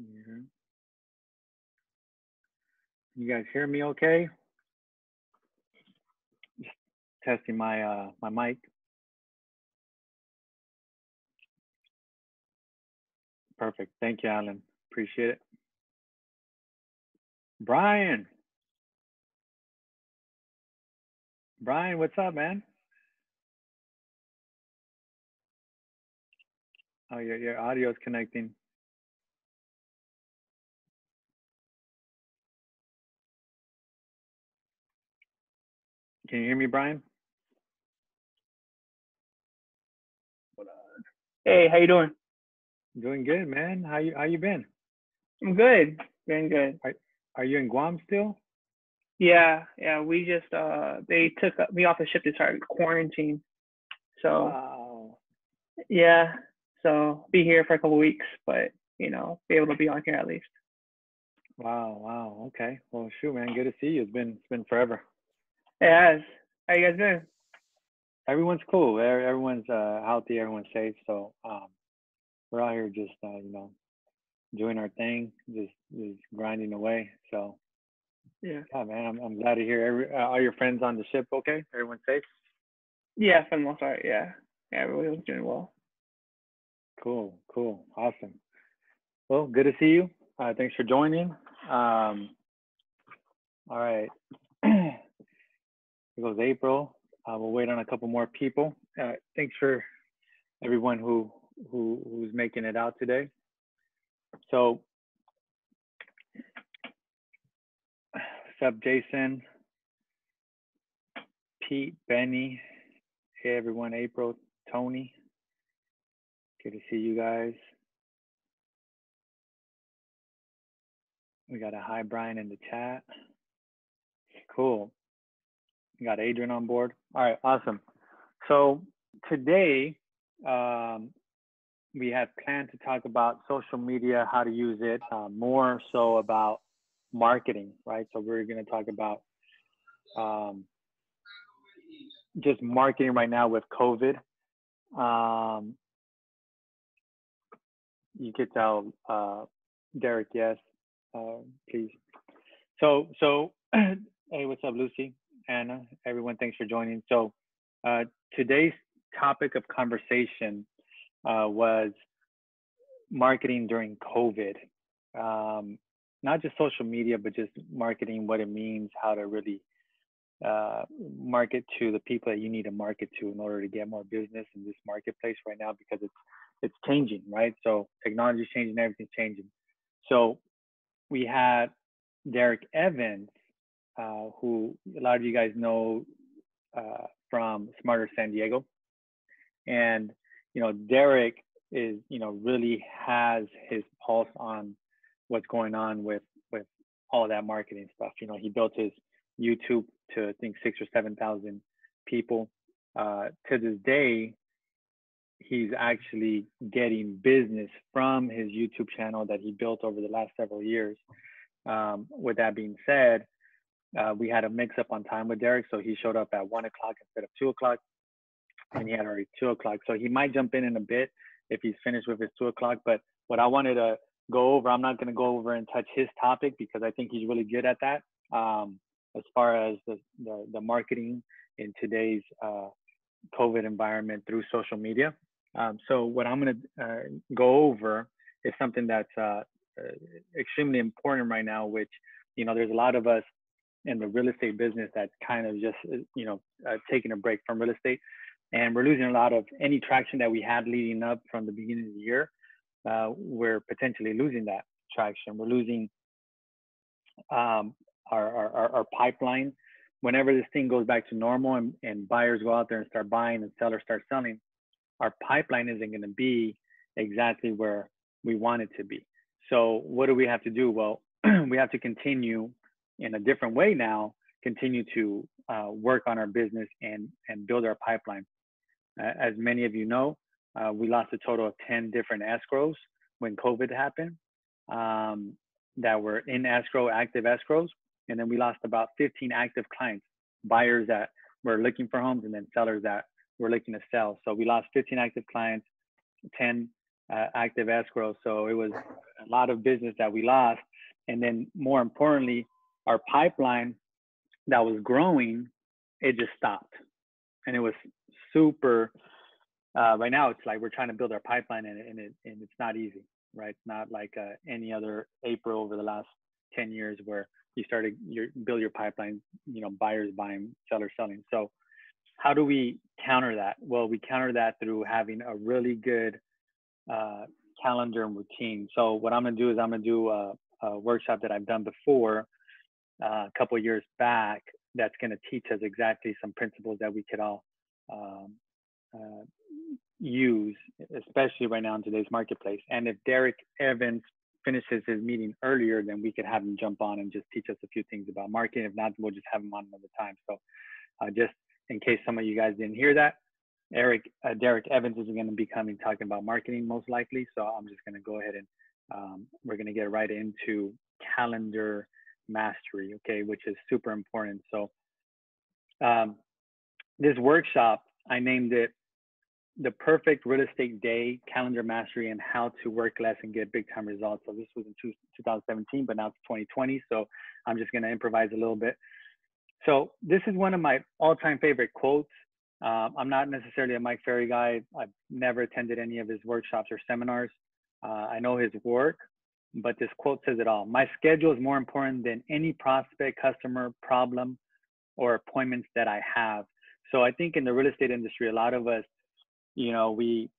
Mhm. You guys hear me okay? Just testing my uh my mic. Perfect. Thank you, Alan. Appreciate it. Brian. Brian, what's up, man? Oh, your your audio is connecting. Can you hear me, Brian? Hey, how you doing? Doing good, man. How you how you been? I'm good. Doing good. Are you in Guam still? Yeah, yeah. We just uh they took me off the ship to start quarantine. So Wow. yeah. So be here for a couple weeks, but you know, be able to be on here at least. Wow, wow. Okay. Well, shoot, man. Good to see you. It's been it's been forever. It has. How you guys doing? Everyone's cool. Everyone's uh, healthy. Everyone's safe. So um, we're out here just uh, you know doing our thing, just just grinding away. So Yeah. yeah, man. I'm I'm glad to hear every uh, all your friends on the ship. Okay, everyone's safe. Yeah, for the most part, yeah. Yeah, everybody was doing well. Cool, cool, awesome. Well, good to see you. Uh, thanks for joining. Um, all right. Here goes April. Uh, we'll wait on a couple more people. Uh, thanks for everyone who who who's making it out today. So, up, Jason? Pete, Benny, hey everyone, April, Tony. Good to see you guys. We got a hi Brian in the chat. Cool. We got Adrian on board. All right, awesome. So today um, we had planned to talk about social media, how to use it, uh, more so about marketing, right? So we're going to talk about um, just marketing right now with COVID. Um, you could tell uh, Derek, yes, uh, please. So, so, hey, what's up, Lucy, Anna, everyone? Thanks for joining. So, uh, today's topic of conversation uh, was marketing during COVID. Um, not just social media, but just marketing, what it means, how to really uh, market to the people that you need to market to in order to get more business in this marketplace right now because it's it's changing, right? So technology's changing, everything's changing. So we had Derek Evans, uh, who a lot of you guys know uh, from Smarter San Diego, and you know Derek is you know really has his pulse on what's going on with with all that marketing stuff. You know, he built his YouTube to I think six or seven thousand people. Uh, to this day, he's actually getting business from his YouTube channel that he built over the last several years. Um, with that being said, uh, we had a mix up on time with Derek, so he showed up at one o'clock instead of two o'clock, and he had already two o'clock. So he might jump in in a bit if he's finished with his two o'clock. But what I wanted to go over, I'm not going to go over and touch his topic because I think he's really good at that. Um, as far as the, the, the marketing in today's uh, COVID environment through social media. Um, so what I'm going to uh, go over is something that's uh, uh, extremely important right now, which, you know, there's a lot of us in the real estate business that's kind of just, uh, you know, uh, taking a break from real estate. And we're losing a lot of any traction that we had leading up from the beginning of the year. Uh, we're potentially losing that traction. We're losing um, our, our, our pipeline. Whenever this thing goes back to normal and, and buyers go out there and start buying and sellers start selling, our pipeline isn't going to be exactly where we want it to be. So what do we have to do? Well, we have to continue in a different way now, continue to uh, work on our business and, and build our pipeline. Uh, as many of you know, uh, we lost a total of 10 different escrows when COVID happened um, that were in escrow, active escrows. And then we lost about 15 active clients, buyers that were looking for homes and then sellers that were looking to sell. So we lost 15 active clients, 10 uh, active escrows. So it was a lot of business that we lost. And then more importantly, our pipeline that was growing, it just stopped. And it was super, uh, right now it's like we're trying to build our pipeline and, and, it, and it's not easy, right? It's not like uh, any other April over the last 10 years where you started your build your pipeline, you know, buyers buying, sellers selling. So how do we counter that? Well, we counter that through having a really good uh, calendar and routine. So what I'm gonna do is I'm gonna do a, a workshop that I've done before uh, a couple years back that's gonna teach us exactly some principles that we could all um, uh, use, especially right now in today's marketplace. And if Derek Evans finishes his meeting earlier, then we could have him jump on and just teach us a few things about marketing. If not, we'll just have him on another time. So uh, just in case some of you guys didn't hear that, Eric, uh, Derek Evans is going to be coming talking about marketing most likely. So I'm just going to go ahead and um, we're going to get right into calendar mastery, okay, which is super important. So um, this workshop, I named it the perfect real estate day calendar mastery and how to work less and get big time results. So this was in 2017, but now it's 2020. So I'm just going to improvise a little bit. So this is one of my all-time favorite quotes. Um, I'm not necessarily a Mike Ferry guy. I've never attended any of his workshops or seminars. Uh, I know his work, but this quote says it all. My schedule is more important than any prospect, customer, problem, or appointments that I have. So I think in the real estate industry, a lot of us, you know, we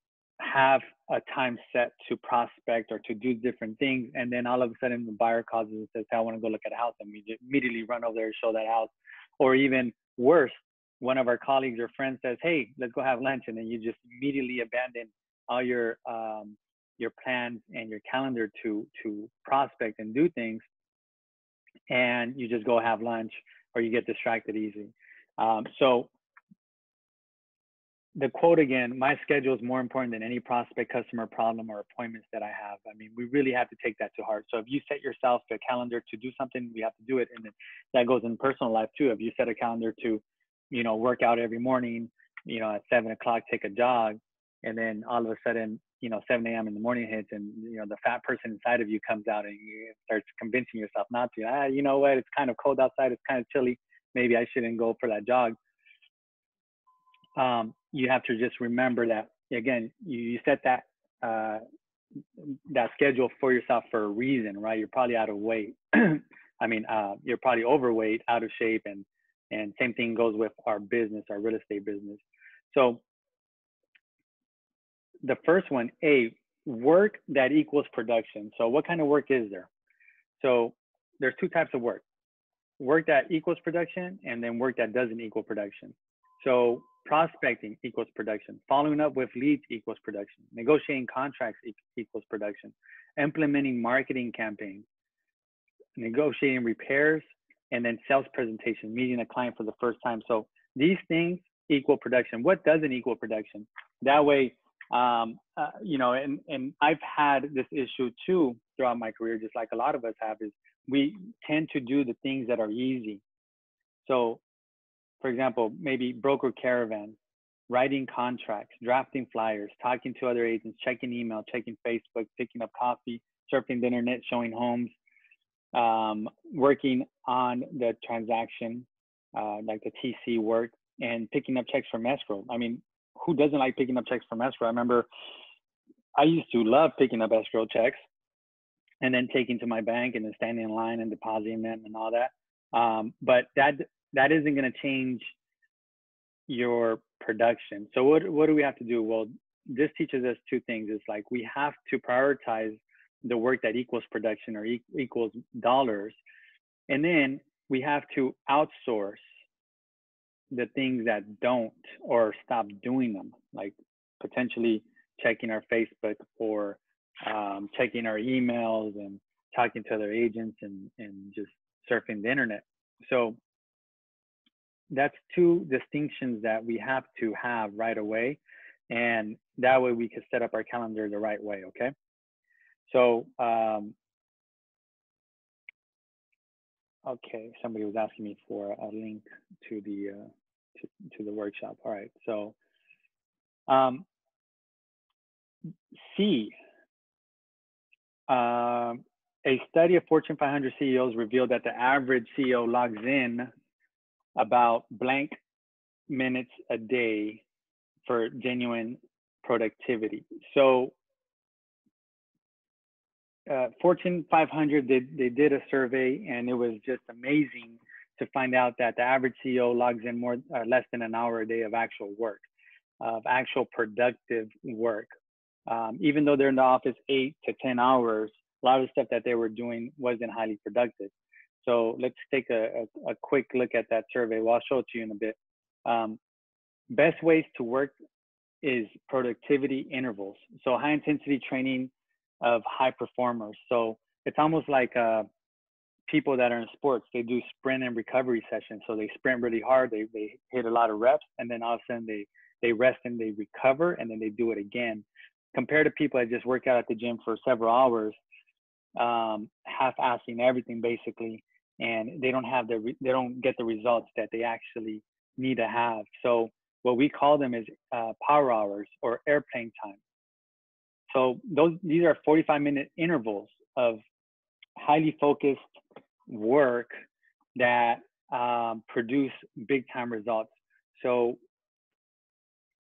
have a time set to prospect or to do different things, and then all of a sudden the buyer calls and says, hey, "I want to go look at a house," and we immediately run over there and show that house. Or even worse, one of our colleagues or friends says, "Hey, let's go have lunch," and then you just immediately abandon all your um, your plans and your calendar to to prospect and do things, and you just go have lunch or you get distracted easy. Um, so the quote again, my schedule is more important than any prospect, customer problem, or appointments that I have. I mean, we really have to take that to heart. So if you set yourself a calendar to do something, we have to do it. And that goes in personal life too. If you set a calendar to you know, work out every morning, you know, at seven o'clock, take a jog, and then all of a sudden, you know, 7 a.m. in the morning hits, and you know, the fat person inside of you comes out and you starts convincing yourself not to. Ah, you know what? It's kind of cold outside. It's kind of chilly. Maybe I shouldn't go for that jog. Um, you have to just remember that again. You, you set that uh, that schedule for yourself for a reason, right? You're probably out of weight. I mean, uh, you're probably overweight, out of shape, and and same thing goes with our business, our real estate business. So the first one, A, work that equals production. So what kind of work is there? So there's two types of work. Work that equals production and then work that doesn't equal production. So prospecting equals production. Following up with leads equals production. Negotiating contracts equals production. Implementing marketing campaigns. Negotiating repairs and then sales presentation, meeting a client for the first time. So these things equal production. What doesn't equal production? That way, um, uh, you know, and, and I've had this issue too throughout my career, just like a lot of us have, is we tend to do the things that are easy. So, for example, maybe broker caravan, writing contracts, drafting flyers, talking to other agents, checking email, checking Facebook, picking up coffee, surfing the internet, showing homes, um, working on the transaction, uh, like the TC work, and picking up checks from escrow. I mean, who doesn't like picking up checks from escrow? I remember I used to love picking up escrow checks and then taking to my bank and then standing in line and depositing them and all that. Um, but that that isn't going to change your production. So what what do we have to do? Well, this teaches us two things. It's like we have to prioritize the work that equals production or e- equals dollars. And then we have to outsource the things that don't or stop doing them, like potentially checking our Facebook or um, checking our emails and talking to other agents and, and just surfing the internet. So that's two distinctions that we have to have right away. And that way we can set up our calendar the right way, okay? So, um, okay, somebody was asking me for a link to the uh, to, to the workshop. All right, so um, C, uh, a study of Fortune 500 CEOs revealed that the average CEO logs in about blank minutes a day for genuine productivity. So uh, Fortune 500, they, they did a survey and it was just amazing to find out that the average CEO logs in more uh, less than an hour a day of actual work, of actual productive work. Um, even though they're in the office eight to 10 hours, a lot of the stuff that they were doing wasn't highly productive. So let's take a, a, a quick look at that survey. Well, I'll show it to you in a bit. Um, best ways to work is productivity intervals. So high intensity training of high performers. So it's almost like uh, people that are in sports, they do sprint and recovery sessions. So they sprint really hard, they, they hit a lot of reps, and then all of a sudden they, they rest and they recover, and then they do it again. Compared to people that just work out at the gym for several hours, um, half-assing everything basically, and they don't have the they don't get the results that they actually need to have. So what we call them is uh, power hours or airplane time. So those these are 45 minute intervals of highly focused work that um, produce big time results. So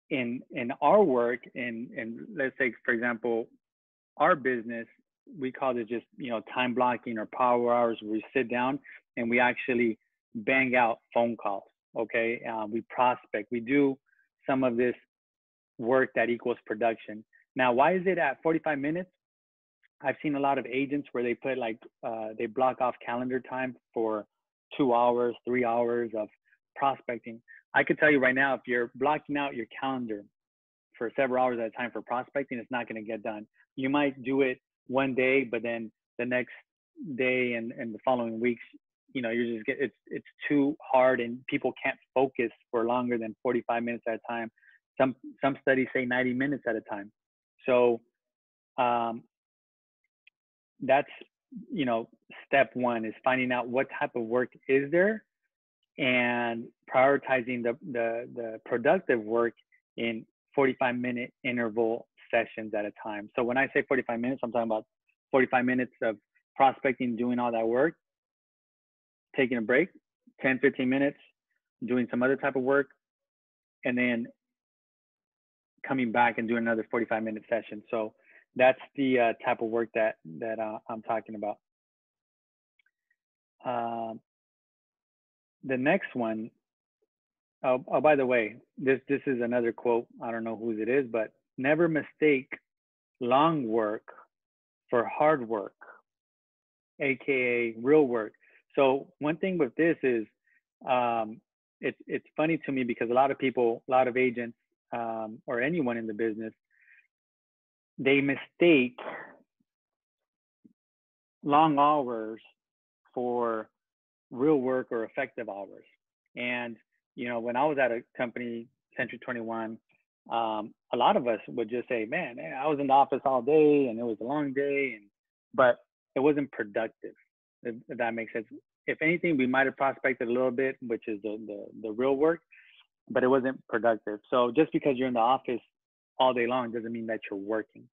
in in our work, in in let's say for example, our business, we call it just you know time blocking or power hours. Where we sit down and we actually bang out phone calls. Okay, uh, we prospect. We do some of this work that equals production. Now, why is it at 45 minutes? I've seen a lot of agents where they put like uh, they block off calendar time for two hours, three hours of prospecting. I could tell you right now, if you're blocking out your calendar for several hours at a time for prospecting, it's not going to get done. You might do it one day, but then the next day and, and the following weeks, you know, you're just get it's it's too hard and people can't focus for longer than 45 minutes at a time. Some some studies say 90 minutes at a time. So um, that's you know step one is finding out what type of work is there and prioritizing the the, the productive work in 45 minute interval sessions at a time. So when I say 45 minutes, I'm talking about 45 minutes of prospecting, doing all that work, taking a break, 10, 15 minutes, doing some other type of work, and then coming back and doing another 45 minute session. So that's the uh, type of work that that uh, I'm talking about. Uh, the next one, oh, oh, by the way, this this is another quote. I don't know whose it is, but never mistake long work for hard work, aka real work. So one thing with this is, um, it's it's funny to me because a lot of people, a lot of agents, um, or anyone in the business, they mistake long hours for real work or effective hours. And you know, when I was at a company, Century 21, um, a lot of us would just say, "Man, I was in the office all day, and it was a long day," and but it wasn't productive. If, if that makes sense. If anything, we might have prospected a little bit, which is the, the the real work, but it wasn't productive. So just because you're in the office all day long doesn't mean that you're working.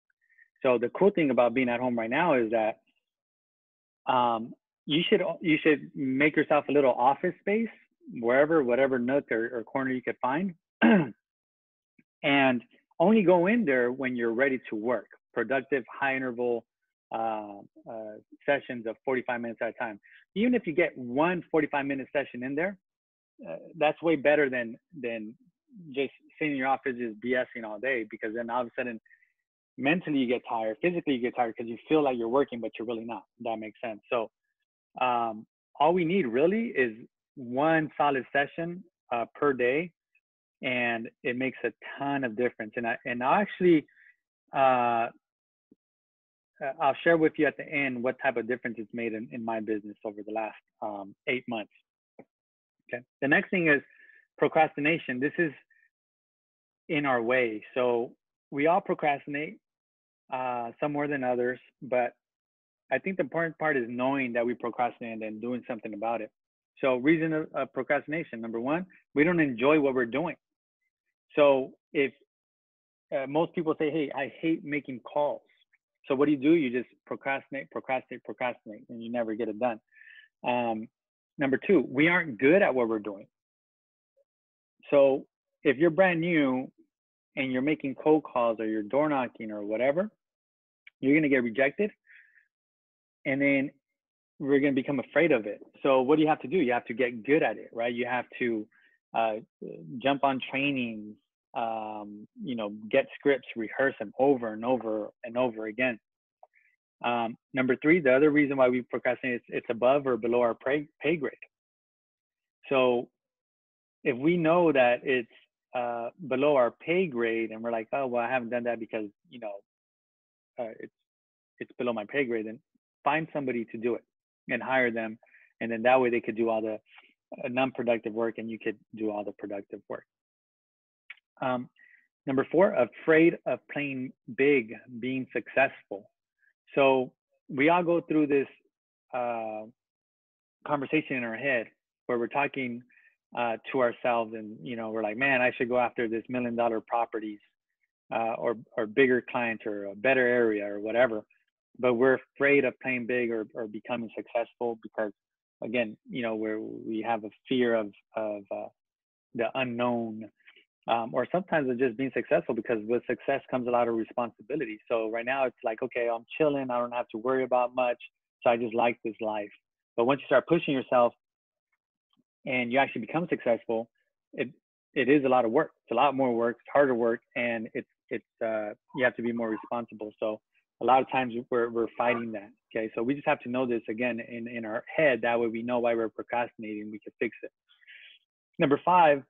So the cool thing about being at home right now is that um, you should you should make yourself a little office space wherever, whatever nook or, or corner you could find, and only go in there when you're ready to work. Productive, high interval uh, uh, sessions of 45 minutes at a time. Even if you get one 45 minute session in there, uh, that's way better than than just sitting in your office just BSing all day because then all of a sudden mentally you get tired, physically you get tired because you feel like you're working but you're really not. That makes sense. So um, all we need really is one solid session uh, per day, and it makes a ton of difference. And I and I actually uh, I'll share with you at the end what type of difference it's made in, in my business over the last um, eight months. Okay. The next thing is procrastination. This is in our way. So we all procrastinate, uh, some more than others, but I think the important part is knowing that we procrastinate and doing something about it. So reason of, of procrastination, number one, we don't enjoy what we're doing. So if uh, most people say, "Hey, I hate making calls." So what do you do? You just procrastinate, procrastinate, procrastinate, and you never get it done. Um, number two, we aren't good at what we're doing. So if you're brand new and you're making cold calls or you're door knocking or whatever, you're gonna get rejected, and then we're gonna become afraid of it. So what do you have to do? You have to get good at it, right? You have to uh, jump on trainings, um, you know, get scripts, rehearse them over and over and over again. Um, number three, the other reason why we procrastinate is it's above or below our pay, pay grade. So if we know that it's uh, below our pay grade and we're like, oh, well, I haven't done that because, you know, uh, it's, it's below my pay grade, then find somebody to do it and hire them. And then that way they could do all the uh, non-productive work and you could do all the productive work. Um, number four, afraid of playing big, being successful. So we all go through this uh, conversation in our head where we're talking uh, to ourselves and, you know, we're like, man, I should go after this million dollar properties uh, or, or bigger clients or a better area or whatever. But we're afraid of playing big or, or becoming successful because, again, you know, where we have a fear of, of uh, the unknown um, or sometimes it's just being successful because with success comes a lot of responsibility. So right now it's like, okay, I'm chilling. I don't have to worry about much. So I just like this life. But once you start pushing yourself and you actually become successful, it it is a lot of work. It's a lot more work. It's harder work, and it's it's uh, you have to be more responsible. So a lot of times we're we're fighting that. Okay, so we just have to know this again in in our head. That way we know why we're procrastinating. We can fix it. Number five,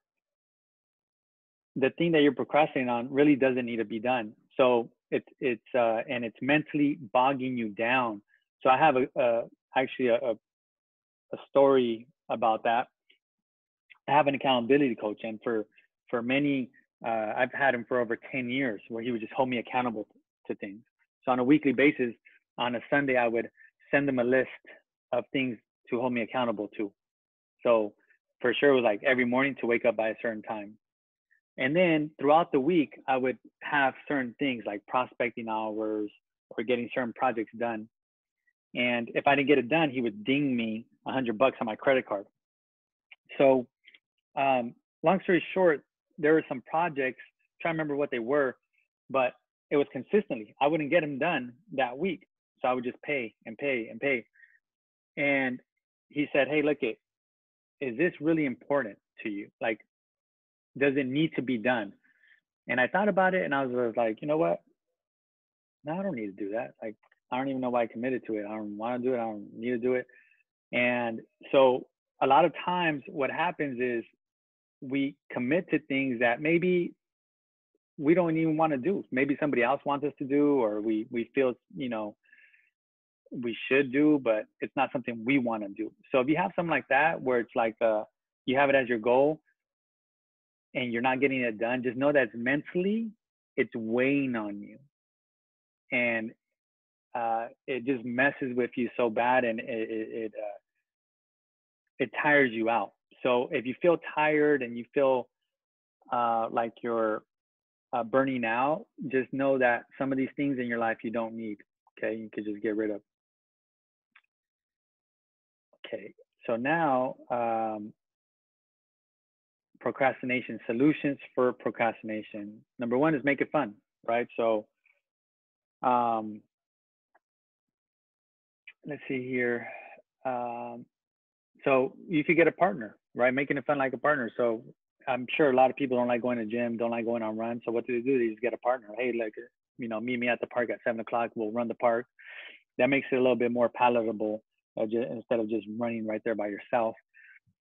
the thing that you're procrastinating on really doesn't need to be done. So it's it's uh, and it's mentally bogging you down. So I have a, a actually a, a story about that. I have an accountability coach, and for for many, uh, I've had him for over 10 years, where he would just hold me accountable to things. So on a weekly basis, on a Sunday, I would send him a list of things to hold me accountable to. So for sure, it was like every morning to wake up by a certain time. And then throughout the week, I would have certain things like prospecting hours or getting certain projects done. And if I didn't get it done, he would ding me a hundred bucks on my credit card. So, um, long story short, there were some projects. Trying to remember what they were, but it was consistently. I wouldn't get them done that week, so I would just pay and pay and pay. And he said, "Hey, look it, is this really important to you? Like, does it need to be done? And I thought about it and I was like, you know what? No, I don't need to do that. Like, I don't even know why I committed to it. I don't want to do it. I don't need to do it. And so a lot of times what happens is we commit to things that maybe we don't even want to do. Maybe somebody else wants us to do, or we we feel, you know, we should do, but it's not something we want to do. So if you have something like that where it's like uh, you have it as your goal, and you're not getting it done, just know that mentally it's weighing on you. And uh, it just messes with you so bad and it, it, it, uh, it tires you out. So if you feel tired and you feel uh, like you're uh, burning out, just know that some of these things in your life you don't need. Okay, you could just get rid of. Okay, so now um, procrastination solutions for procrastination. Number one is make it fun right? So um, let's see here. Um, so you could get a partner right? Making it fun like a partner. So i'm sure a lot of people don't like going to gym don't like going on runs. So what do they do? They just get a partner. Hey like you know meet me at the park at seven o'clock. We'll run the park. That makes it a little bit more palatable uh, just, instead of just running right there by yourself.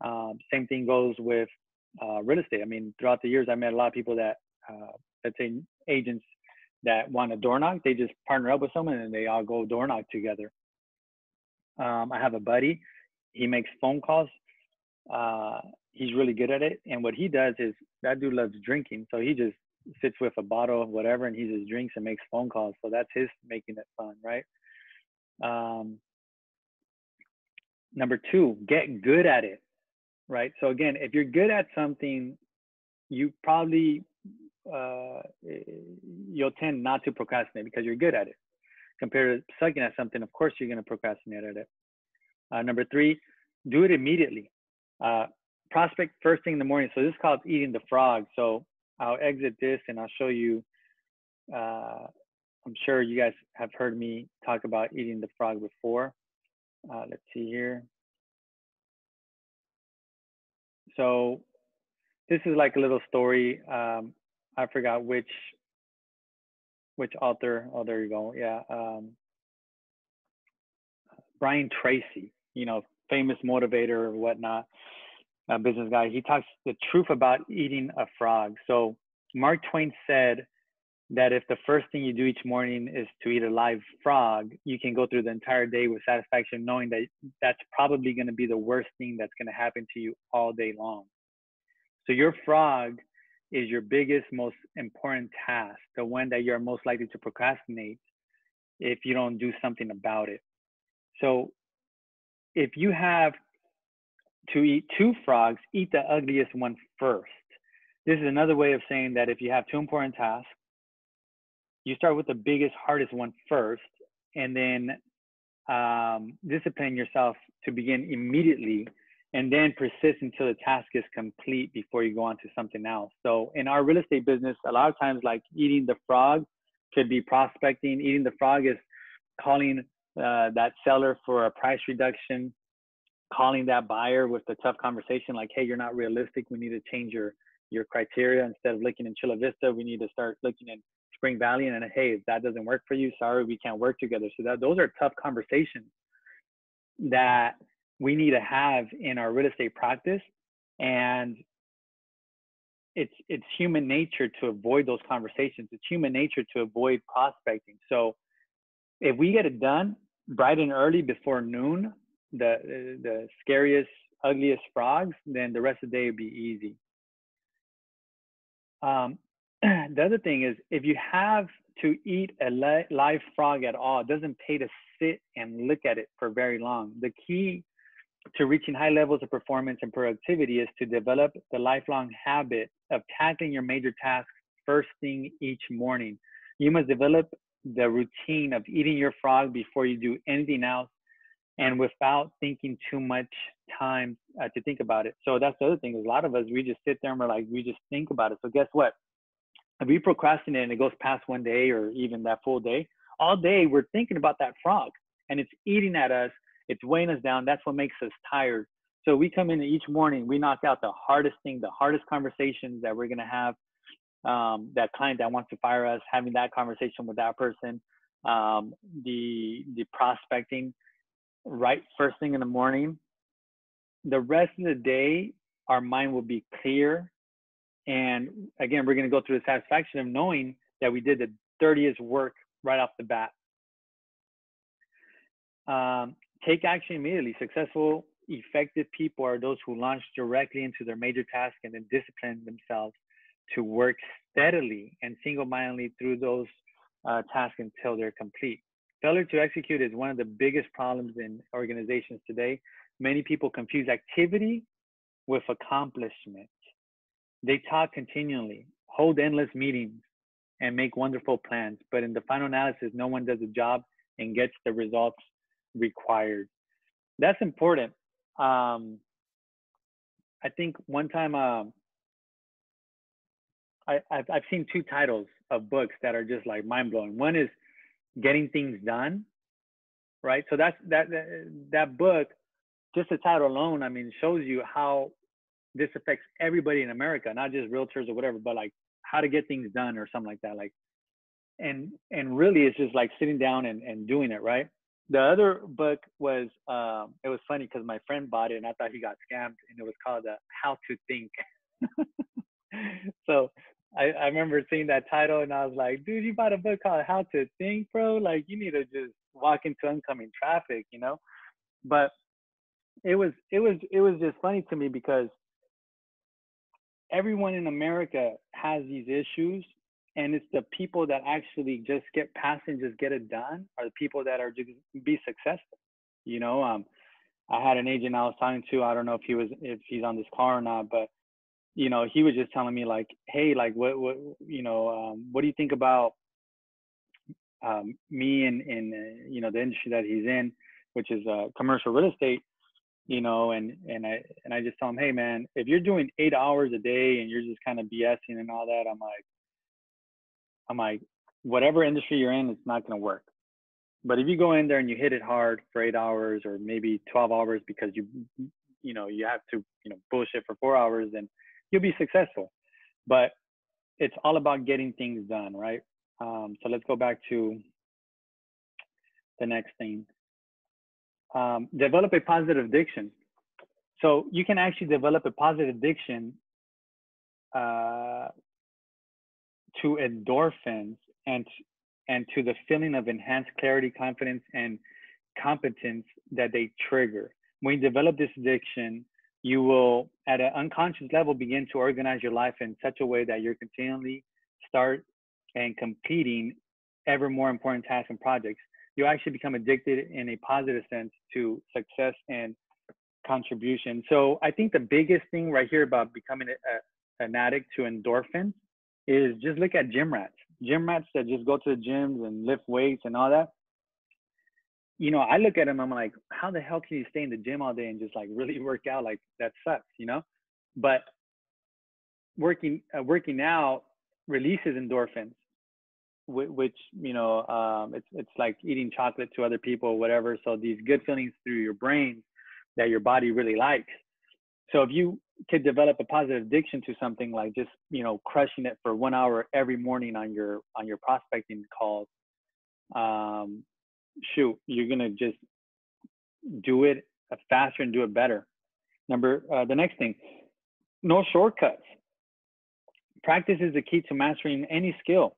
Um, same thing goes with uh, real estate. I mean, throughout the years, I met a lot of people that, uh, let's say, agents that want a door knock. They just partner up with someone and they all go door knock together. Um, I have a buddy. He makes phone calls. Uh, he's really good at it. And what he does is that dude loves drinking, so he just sits with a bottle of whatever and he just drinks and makes phone calls. So that's his making it fun, right? Um, number two, get good at it right? So again, if you're good at something, you probably uh, you'll tend not to procrastinate because you're good at it. Compared to sucking at something, of course you're going to procrastinate at it. Uh, number three, do it immediately. Uh, prospect first thing in the morning. So this is called eating the frog. So I'll exit this and I'll show you. Uh, I'm sure you guys have heard me talk about eating the frog before. Uh, let's see here. So this is like a little story. Um, I forgot which which author. Oh, there you go. Yeah, um, Brian Tracy. You know, famous motivator or whatnot, a business guy. He talks the truth about eating a frog. So Mark Twain said that if the first thing you do each morning is to eat a live frog, you can go through the entire day with satisfaction, knowing that that's probably going to be the worst thing that's going to happen to you all day long. So your frog is your biggest, most important task, the one that you're most likely to procrastinate if you don't do something about it. So if you have to eat two frogs, eat the ugliest one first. This is another way of saying that if you have two important tasks, you start with the biggest, hardest one first, and then um, discipline yourself to begin immediately and then persist until the task is complete before you go on to something else. So in our real estate business, a lot of times like eating the frog could be prospecting. Eating the frog is calling uh, that seller for a price reduction, calling that buyer with the tough conversation like, hey, you're not realistic. We need to change your your criteria. Instead of looking in Chula Vista, we need to start looking in Spring Valley. And hey, that doesn't work for you, sorry, we can't work together. So that those are tough conversations that we need to have in our real estate practice and it's it's human nature to avoid those conversations it's human nature to avoid prospecting so if we get it done bright and early before noon the the scariest ugliest frogs then the rest of the day would be easy um, the other thing is if you have to eat a live frog at all it doesn't pay to sit and look at it for very long the key to reaching high levels of performance and productivity is to develop the lifelong habit of tackling your major tasks first thing each morning. You must develop the routine of eating your frog before you do anything else and without thinking too much time uh, to think about it. So that's the other thing is a lot of us, we just sit there and we're like, we just think about it. So guess what? If we procrastinate and it goes past one day or even that full day, all day we're thinking about that frog and it's eating at us it's weighing us down. That's what makes us tired. So we come in each morning, we knock out the hardest thing, the hardest conversations that we're gonna have. Um, that client that wants to fire us, having that conversation with that person, um, the the prospecting, right first thing in the morning. The rest of the day, our mind will be clear, and again, we're gonna go through the satisfaction of knowing that we did the dirtiest work right off the bat. Um, Take action immediately. Successful, effective people are those who launch directly into their major task and then discipline themselves to work steadily and single-mindedly through those uh, tasks until they're complete. Failure to execute is one of the biggest problems in organizations today. Many people confuse activity with accomplishment. They talk continually, hold endless meetings, and make wonderful plans, but in the final analysis, no one does the job and gets the results required. That's important. Um, I think one time um, I, I've, I've seen two titles of books that are just like mind blowing. One is Getting Things Done, right? So that's that that book, just the title alone, I mean, shows you how this affects everybody in America, not just realtors or whatever, but like how to get things done or something like that. Like, and and really, it's just like sitting down and, and doing it, right? the other book was um, it was funny because my friend bought it and I thought he got scammed and it was called uh, How to Think. so I, I remember seeing that title and I was like, dude, you bought a book called How to Think, bro. Like you need to just walk into oncoming traffic, you know. But it was it was it was just funny to me because everyone in America has these issues and it's the people that actually just get past and just get it done are the people that are just be successful you know? Um i had an agent i was talking to i don't know if he was if he's on this call or not but you know, he was just telling me like, hey, like what what you know, um, what do you think about um, me and in, in uh, you know the industry that he's in, which is uh, commercial real estate, you know, and and I and I just tell him, hey man, if you're doing eight hours a day and you're just kind of BSing and all that, I'm like, I'm like, whatever industry you're in, it's not gonna work. But if you go in there and you hit it hard for eight hours or maybe 12 hours because you you know you have to you know bullshit for four hours, then you'll be successful. But it's all about getting things done, right? Um, so let's go back to the next thing. Um, develop a positive addiction. So you can actually develop a positive addiction uh, to endorphins and and to the feeling of enhanced clarity, confidence, and competence that they trigger. When you develop this addiction, you will, at an unconscious level, begin to organize your life in such a way that you're continually start and completing ever more important tasks and projects. You actually become addicted in a positive sense to success and contribution. So I think the biggest thing right here about becoming a, an addict to endorphins is just look at gym rats. Gym rats that just go to the gyms and lift weights and all that. You know, I look at them, I'm like, how the hell can you stay in the gym all day and just like really work out? Like that sucks, you know? But working uh, working out releases endorphins which you know um, it's it's like eating chocolate to other people or whatever. So these good feelings through your brain that your body really likes. So if you could develop a positive addiction to something like just you know crushing it for one hour every morning on your on your prospecting calls um shoot you're gonna just do it faster and do it better. Number uh, the next thing no shortcuts. Practice is the key to mastering any skill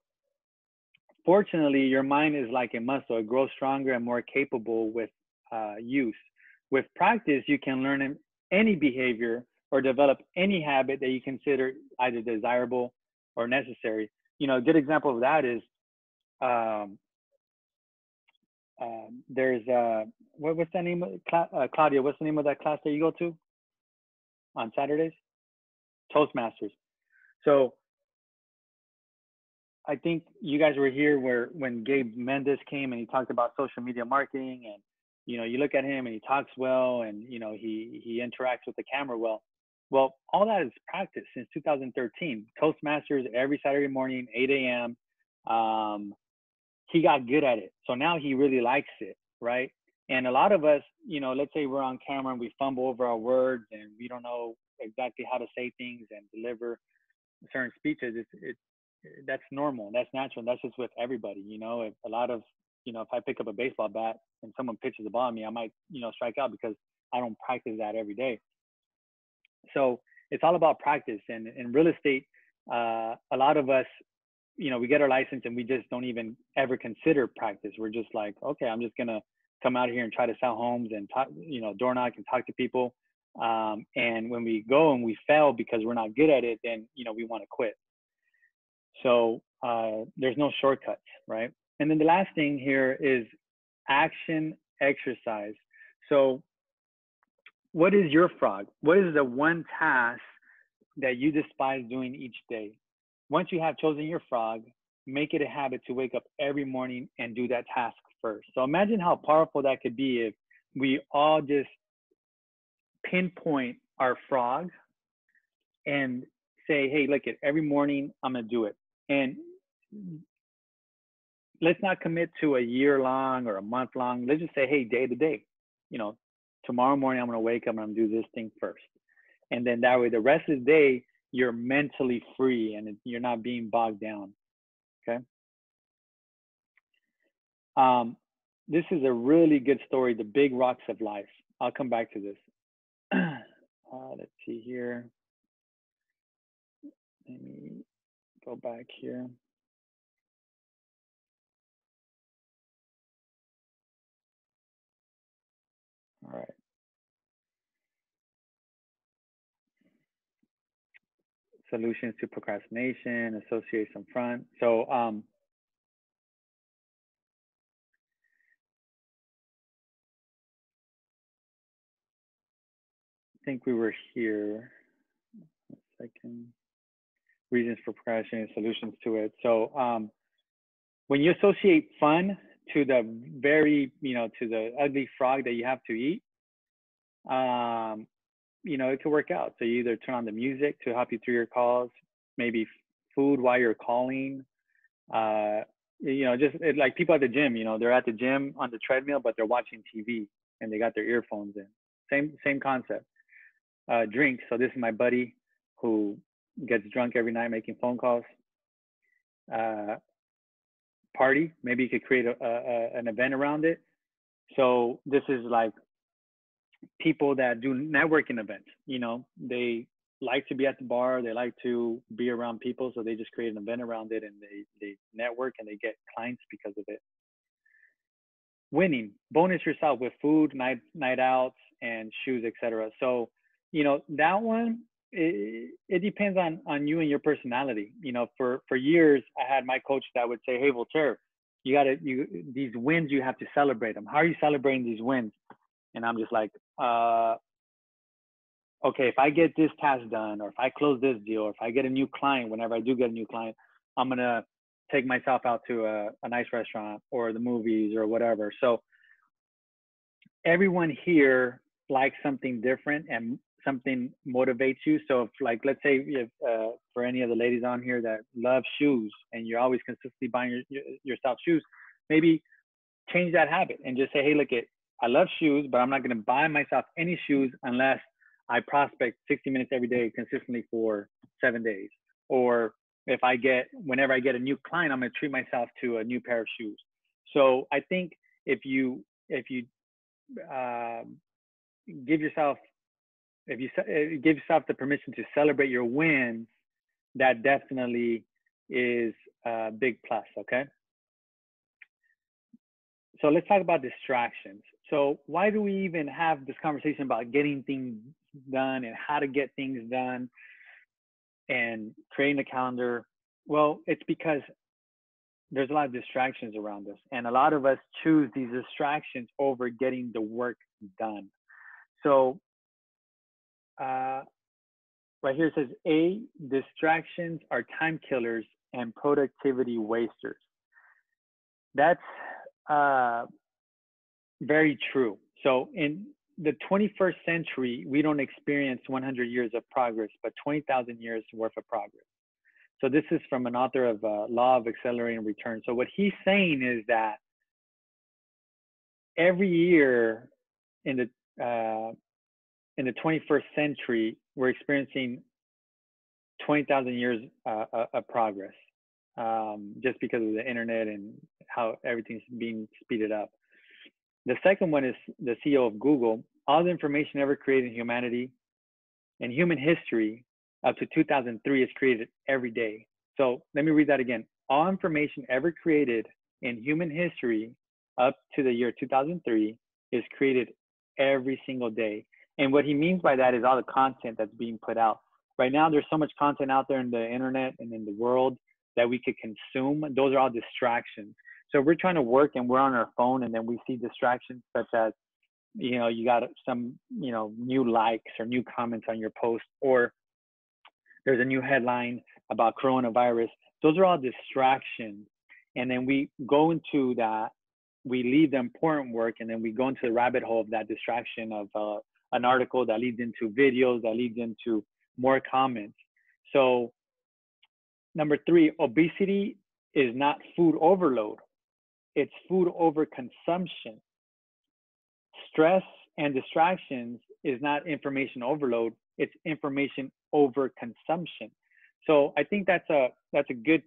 fortunately, your mind is like a muscle. It grows stronger and more capable with uh, use. With practice, you can learn any behavior or develop any habit that you consider either desirable or necessary. You know, a good example of that is um, uh, there's uh, what, what's the name of uh, Claudia? What's the name of that class that you go to on Saturdays? Toastmasters. So I think you guys were here where when Gabe Mendes came and he talked about social media marketing and you know you look at him and he talks well and you know he he interacts with the camera well. Well, all that is practice since 2013. Toastmasters every Saturday morning, 8 a.m. Um, he got good at it, so now he really likes it, right? And a lot of us, you know, let's say we're on camera and we fumble over our words and we don't know exactly how to say things and deliver certain speeches. It's it's that's normal. That's natural. That's just with everybody. You know, if a lot of, you know, if I pick up a baseball bat and someone pitches a ball at me, I might, you know, strike out because I don't practice that every day. So it's all about practice. And in real estate, uh, a lot of us, you know, we get our license and we just don't even ever consider practice. We're just like, okay, I'm just gonna come out here and try to sell homes and talk, you know, door knock and talk to people. Um, and when we go and we fail because we're not good at it, then you know we want to quit. So uh, there's no shortcuts, right? And then the last thing here is action exercise. So what is your frog? What is the one task that you despise doing each day? Once you have chosen your frog, make it a habit to wake up every morning and do that task first. So imagine how powerful that could be if we all just pinpoint our frog and say, hey, look at every morning I'm gonna do it. And let's not commit to a year long or a month long. Let's just say, hey, day to day, you know, tomorrow morning I'm gonna wake up and I'm gonna do this thing first. And then that way the rest of the day you're mentally free and you're not being bogged down. Okay. Um, this is a really good story, The Big Rocks of Life. I'll come back to this. uh, let's see here. Let me go back here. All right. Solutions to procrastination, association front. So um, I think we were here. Let's second. Reasons for procrastination, solutions to it. So um, when you associate fun to the very, you know, to the ugly frog that you have to eat, um, you know, it could work out. So you either turn on the music to help you through your calls, maybe food while you're calling. Uh, you know, just it, like people at the gym, you know, they're at the gym on the treadmill, but they're watching TV and they got their earphones in. Same same concept. Uh, drink. So this is my buddy who gets drunk every night making phone calls. Uh, party. Maybe you could create a, a, an event around it. So this is like people that do networking events. You know, they like to be at the bar. They like to be around people, so they just create an event around it and they they network and they get clients because of it. Winning, bonus yourself with food, night night outs, and shoes, etc. So, you know that one it, it depends on on you and your personality. You know, for for years I had my coach that would say, "Hey, Voltaire, you got to you these wins you have to celebrate them. How are you celebrating these wins?" And I'm just like, uh, okay, if I get this task done, or if I close this deal, or if I get a new client, whenever I do get a new client, I'm gonna take myself out to a, a nice restaurant or the movies or whatever. So everyone here likes something different and something motivates you. So if like, let's say if, uh, for any of the ladies on here that love shoes and you're always consistently buying your, your, yourself shoes, maybe change that habit and just say, hey, look, it, I love shoes, but I'm not going to buy myself any shoes unless I prospect 60 minutes every day consistently for seven days. Or if I get, whenever I get a new client, I'm going to treat myself to a new pair of shoes. So I think if you, if you um, give yourself if you uh, give yourself the permission to celebrate your wins, that definitely is a big plus. Okay. So let's talk about distractions. So why do we even have this conversation about getting things done and how to get things done and creating a calendar? Well, it's because there's a lot of distractions around us, and a lot of us choose these distractions over getting the work done. So uh, right here it says A, distractions are time killers and productivity wasters. That's uh, very true. So in the 21st century, we don't experience 100 years of progress, but 20,000 years worth of progress. So this is from an author of uh, Law of Accelerating Return. So what he's saying is that every year in the uh, in the 21st century, we're experiencing 20,000 years uh, uh, of progress um, just because of the internet and how everything's being speeded up. The second one is the CEO of Google. All the information ever created in humanity and human history up to 2003 is created every day. So let me read that again. All information ever created in human history up to the year 2003 is created every single day. And what he means by that is all the content that's being put out. Right now, there's so much content out there in the internet and in the world that we could consume. Those are all distractions. So we're trying to work and we're on our phone and then we see distractions such as, you know, you got some, you know, new likes or new comments on your post or there's a new headline about coronavirus. Those are all distractions. And then we go into that, we leave the important work and then we go into the rabbit hole of that distraction of uh, an article that leads into videos that leads into more comments. So number three, obesity is not food overload. It's food overconsumption. Stress and distractions is not information overload. It's information overconsumption. So I think that's a that's a good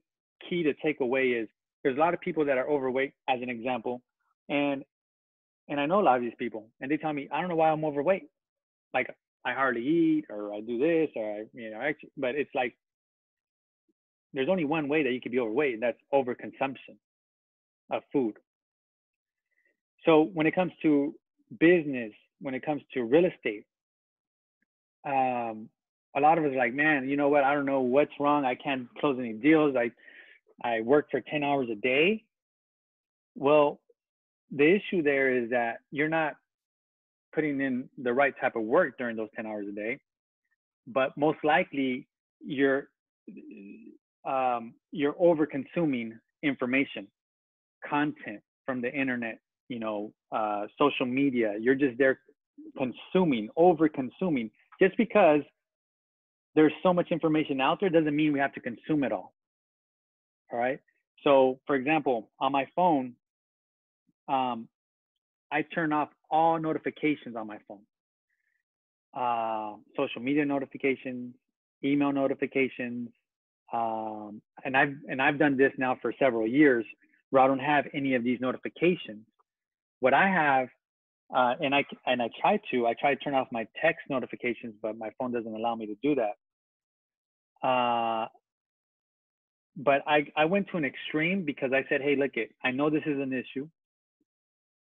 key to take away is there's a lot of people that are overweight as an example and and I know a lot of these people, and they tell me, I don't know why I'm overweight. Like I hardly eat, or I do this, or I, you know, actually, but it's like there's only one way that you could be overweight, and that's overconsumption of food. So when it comes to business, when it comes to real estate, um, a lot of us are like, man, you know what? I don't know what's wrong. I can't close any deals. I I work for 10 hours a day. Well, the issue there is that you're not putting in the right type of work during those 10 hours a day but most likely you're um, you're over consuming information, content from the internet, you know, uh, social media. You're just there consuming, over consuming. Just because there's so much information out there doesn't mean we have to consume it all. All right. So, for example, on my phone, um, I turn off all notifications on my phone. Uh, social media notifications, email notifications, um, and I've and I've done this now for several years where I don't have any of these notifications. What I have, uh, and I and I try to, I try to turn off my text notifications, but my phone doesn't allow me to do that. Uh, but I I went to an extreme because I said, hey, look it, I know this is an issue,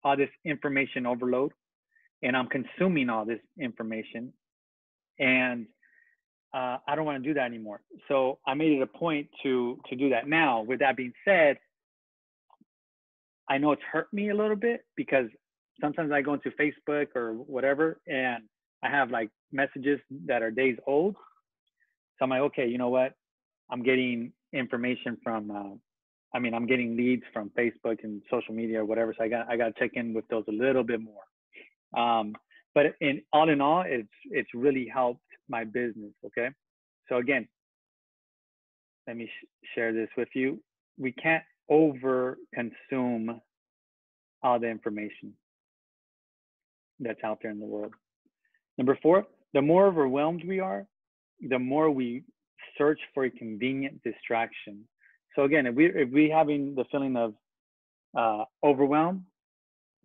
all this information overload, and I'm consuming all this information, and uh, I don't want to do that anymore. So I made it a point to to do that. Now, with that being said, I know it's hurt me a little bit because sometimes I go into Facebook or whatever, and I have like messages that are days old. So I'm like, okay, you know what? I'm getting information from. Uh, I mean, I'm getting leads from Facebook and social media or whatever. So I got I got to check in with those a little bit more. Um, but in all in all, it's it's really helped my business. Okay. So again, let me sh- share this with you. We can't over consume all the information that's out there in the world. Number four, the more overwhelmed we are, the more we search for a convenient distraction. So again, if we if we having the feeling of uh, overwhelm,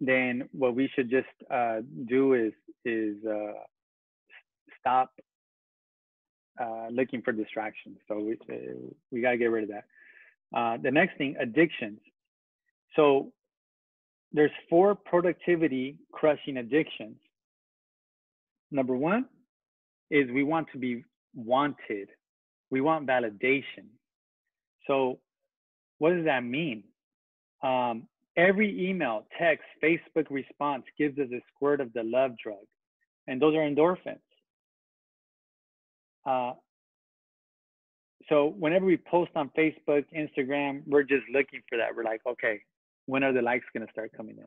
then what we should just uh, do is is uh, stop uh, looking for distractions. So we, uh, we got to get rid of that. Uh, the next thing, addictions. So there's four productivity crushing addictions. Number one is we want to be wanted. We want validation. So what does that mean? Um, every email, text, Facebook response gives us a squirt of the love drug, and those are endorphins. Uh, so whenever we post on Facebook, Instagram, we're just looking for that. We're like, okay, when are the likes going to start coming in,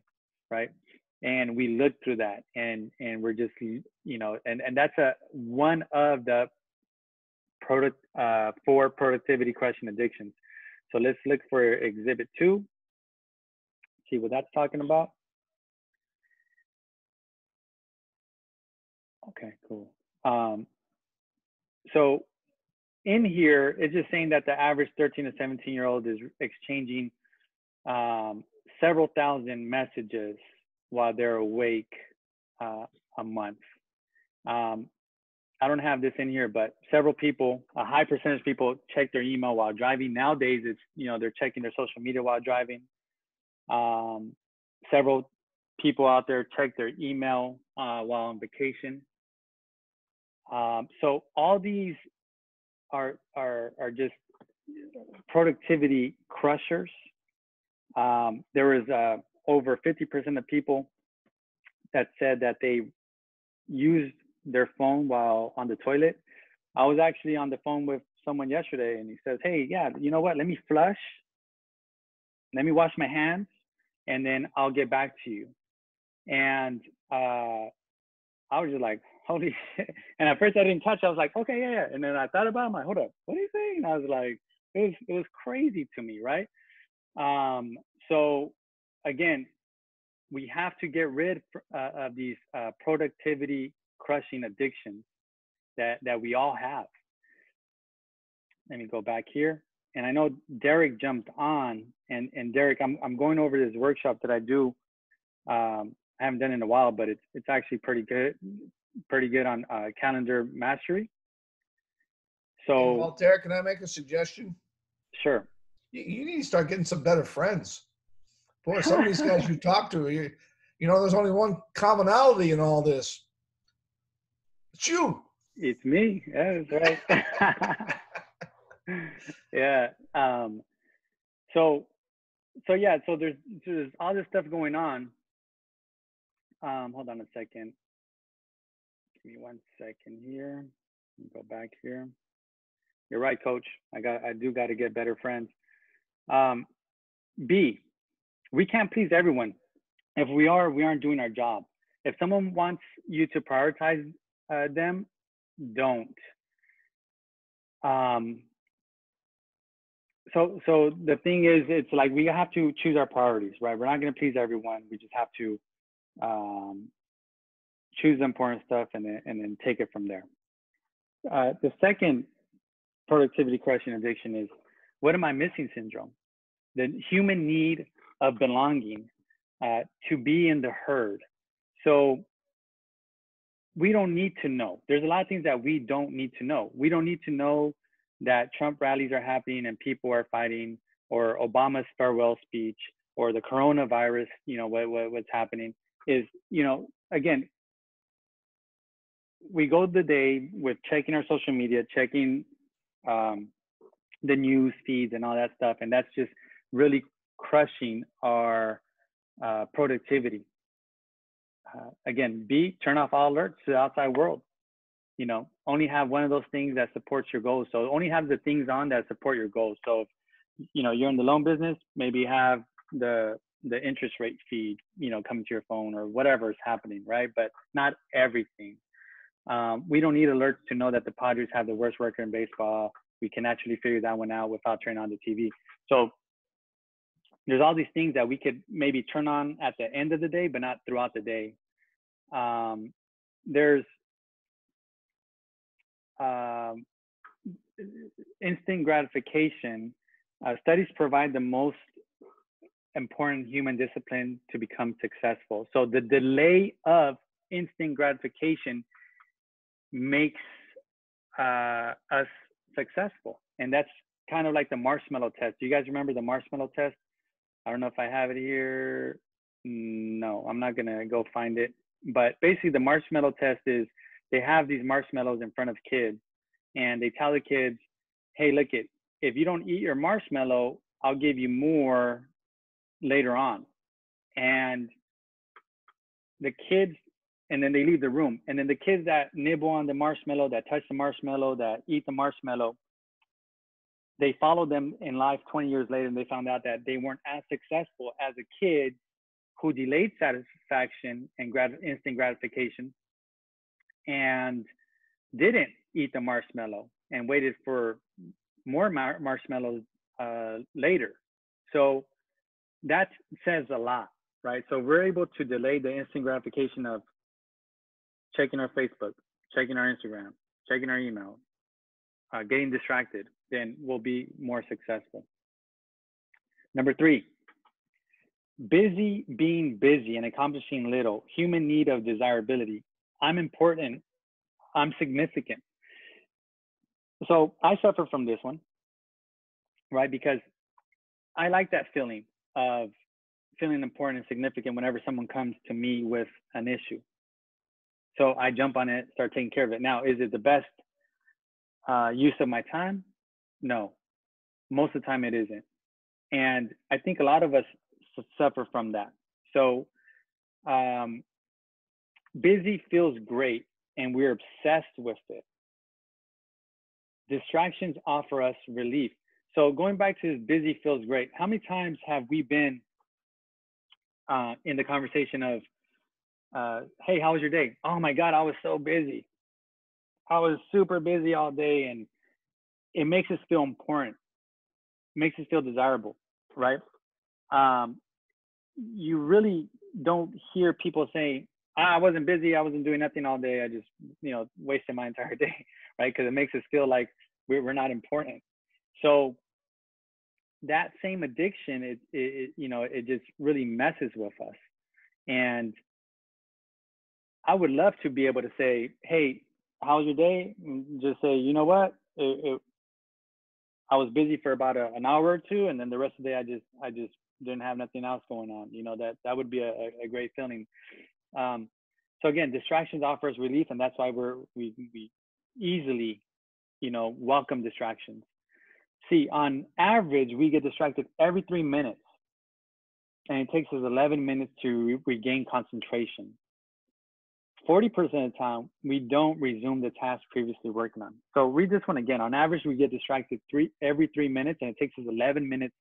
right? And we look through that, and and we're just, you know, and and that's a one of the product uh, for productivity crushing addictions. So let's look for exhibit two. See what that's talking about. Okay, cool. Um, so in here, it's just saying that the average 13 to 17 year old is exchanging um, several thousand messages while they're awake uh, a month. Um, I don't have this in here, but several people, a high percentage of people check their email while driving. Nowadays, it's, you know, they're checking their social media while driving. Um, several people out there check their email uh, while on vacation. Um, so all these are are are just productivity crushers. Um, there was uh, over 50% of people that said that they used their phone while on the toilet. I was actually on the phone with someone yesterday, and he says, "Hey, yeah, you know what? Let me flush. Let me wash my hands, and then I'll get back to you." And uh, I was just like, holy shit. And at first I didn't catch. I was like, okay, yeah, yeah. And then I thought about it. I'm like, hold up, what are you saying? And I was like, it was it was crazy to me, right? Um, so again, we have to get rid uh, of these uh, productivity crushing addictions that that we all have. Let me go back here. And I know Derek jumped on, and and Derek, I'm I'm going over this workshop that I do. Um, I haven't done in a while, but it's it's actually pretty good pretty good on uh, calendar mastery. So, well, Derek, can I make a suggestion? Sure. You, you need to start getting some better friends. Boy, some of these guys you talk to, you, you know, there's only one commonality in all this. It's you. It's me. Yeah, that's right. yeah. Um, so, so yeah. So there's there's all this stuff going on. Um, hold on a second. Give me one second here. Go back here. You're right, coach. I got I do got to get better friends. Um, B, we can't please everyone. If we are, we aren't doing our job. If someone wants you to prioritize uh, them, don't. Um, so so the thing is, it's like we have to choose our priorities, right? We're not going to please everyone. We just have to um, choose important stuff and then, and then take it from there. Uh, the second productivity question addiction is what am I missing syndrome? The human need of belonging, uh, to be in the herd. So we don't need to know. There's a lot of things that we don't need to know. We don't need to know that Trump rallies are happening and people are fighting, or Obama's farewell speech, or the coronavirus, you know, what, what, what's happening is, you know, again, we go the day with checking our social media, checking um, the news feeds and all that stuff, and that's just really crushing our uh, productivity. Uh, again, B, turn off all alerts to the outside world. You know, only have one of those things that supports your goals. So only have the things on that support your goals. So, if, you know, you're in the loan business, maybe have the the interest rate feed, you know, coming to your phone or whatever is happening, right? But not everything. Um, we don't need alerts to know that the Padres have the worst record in baseball. We can actually figure that one out without turning on the TV. So there's all these things that we could maybe turn on at the end of the day, but not throughout the day. Um, there's um, instant gratification. Uh, studies provide the most important human discipline to become successful. So the delay of instant gratification makes uh, us successful. And that's kind of like the marshmallow test. Do you guys remember the marshmallow test? I don't know if I have it here. No, I'm not gonna go find it. But basically, the marshmallow test is they have these marshmallows in front of kids, and they tell the kids, "Hey, look it. If you don't eat your marshmallow, I'll give you more later on." And the kids, and then they leave the room, and then the kids that nibble on the marshmallow, that touch the marshmallow, that eat the marshmallow, they followed them in life 20 years later and they found out that they weren't as successful as a kid who delayed satisfaction and grat- instant gratification and didn't eat the marshmallow and waited for more mar- marshmallows uh, later. So that says a lot, right? So we're able to delay the instant gratification of checking our Facebook, checking our Instagram, checking our email, uh, getting distracted, then we'll be more successful. Number three, busy being busy and accomplishing little, human need of desirability. I'm important, I'm significant. So I suffer from this one, right? Because I like that feeling of feeling important and significant whenever someone comes to me with an issue. So I jump on it, start taking care of it. Now, is it the best uh, use of my time? No, most of the time it isn't. And I think a lot of us suffer from that. So um, busy feels great and we're obsessed with it. Distractions offer us relief. So going back to this busy feels great. How many times have we been uh, in the conversation of, uh, hey, how was your day? Oh my God, I was so busy. I was super busy all day and it makes us feel important, makes us feel desirable, right? Um, you really don't hear people saying, ah, I wasn't busy, I wasn't doing nothing all day, I just, you know, wasted my entire day, right? Because it makes us feel like we're, we're not important. So that same addiction, it, it, you know, it just really messes with us. And I would love to be able to say, hey, how was your day? And just say, you know what? It, it, I was busy for about a, an hour or two, and then the rest of the day I just I just didn't have nothing else going on. You know that that would be a, a great feeling. Um, so again, distractions offer us relief, and that's why we're we we easily, you know, welcome distractions. See, on average, we get distracted every three minutes, and it takes us 11 minutes to re regain concentration. 40% of the time, we don't resume the task previously working on. So read this one again. On average, we get distracted three every three minutes, and it takes us 11 minutes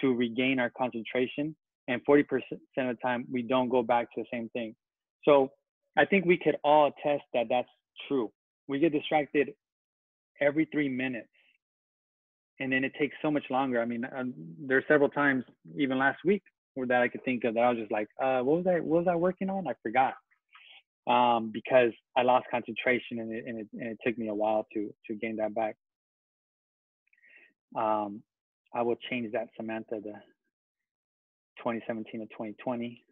to regain our concentration. And 40% of the time, we don't go back to the same thing. So I think we could all attest that that's true. We get distracted every three minutes, and then it takes so much longer. I mean, um, there are several times, even last week, that I could think of that I was just like, uh, what was I, what was I working on? I forgot um, because I lost concentration and it, and it, and it took me a while to to gain that back. Um, I will change that Samantha to 2017 to 2020.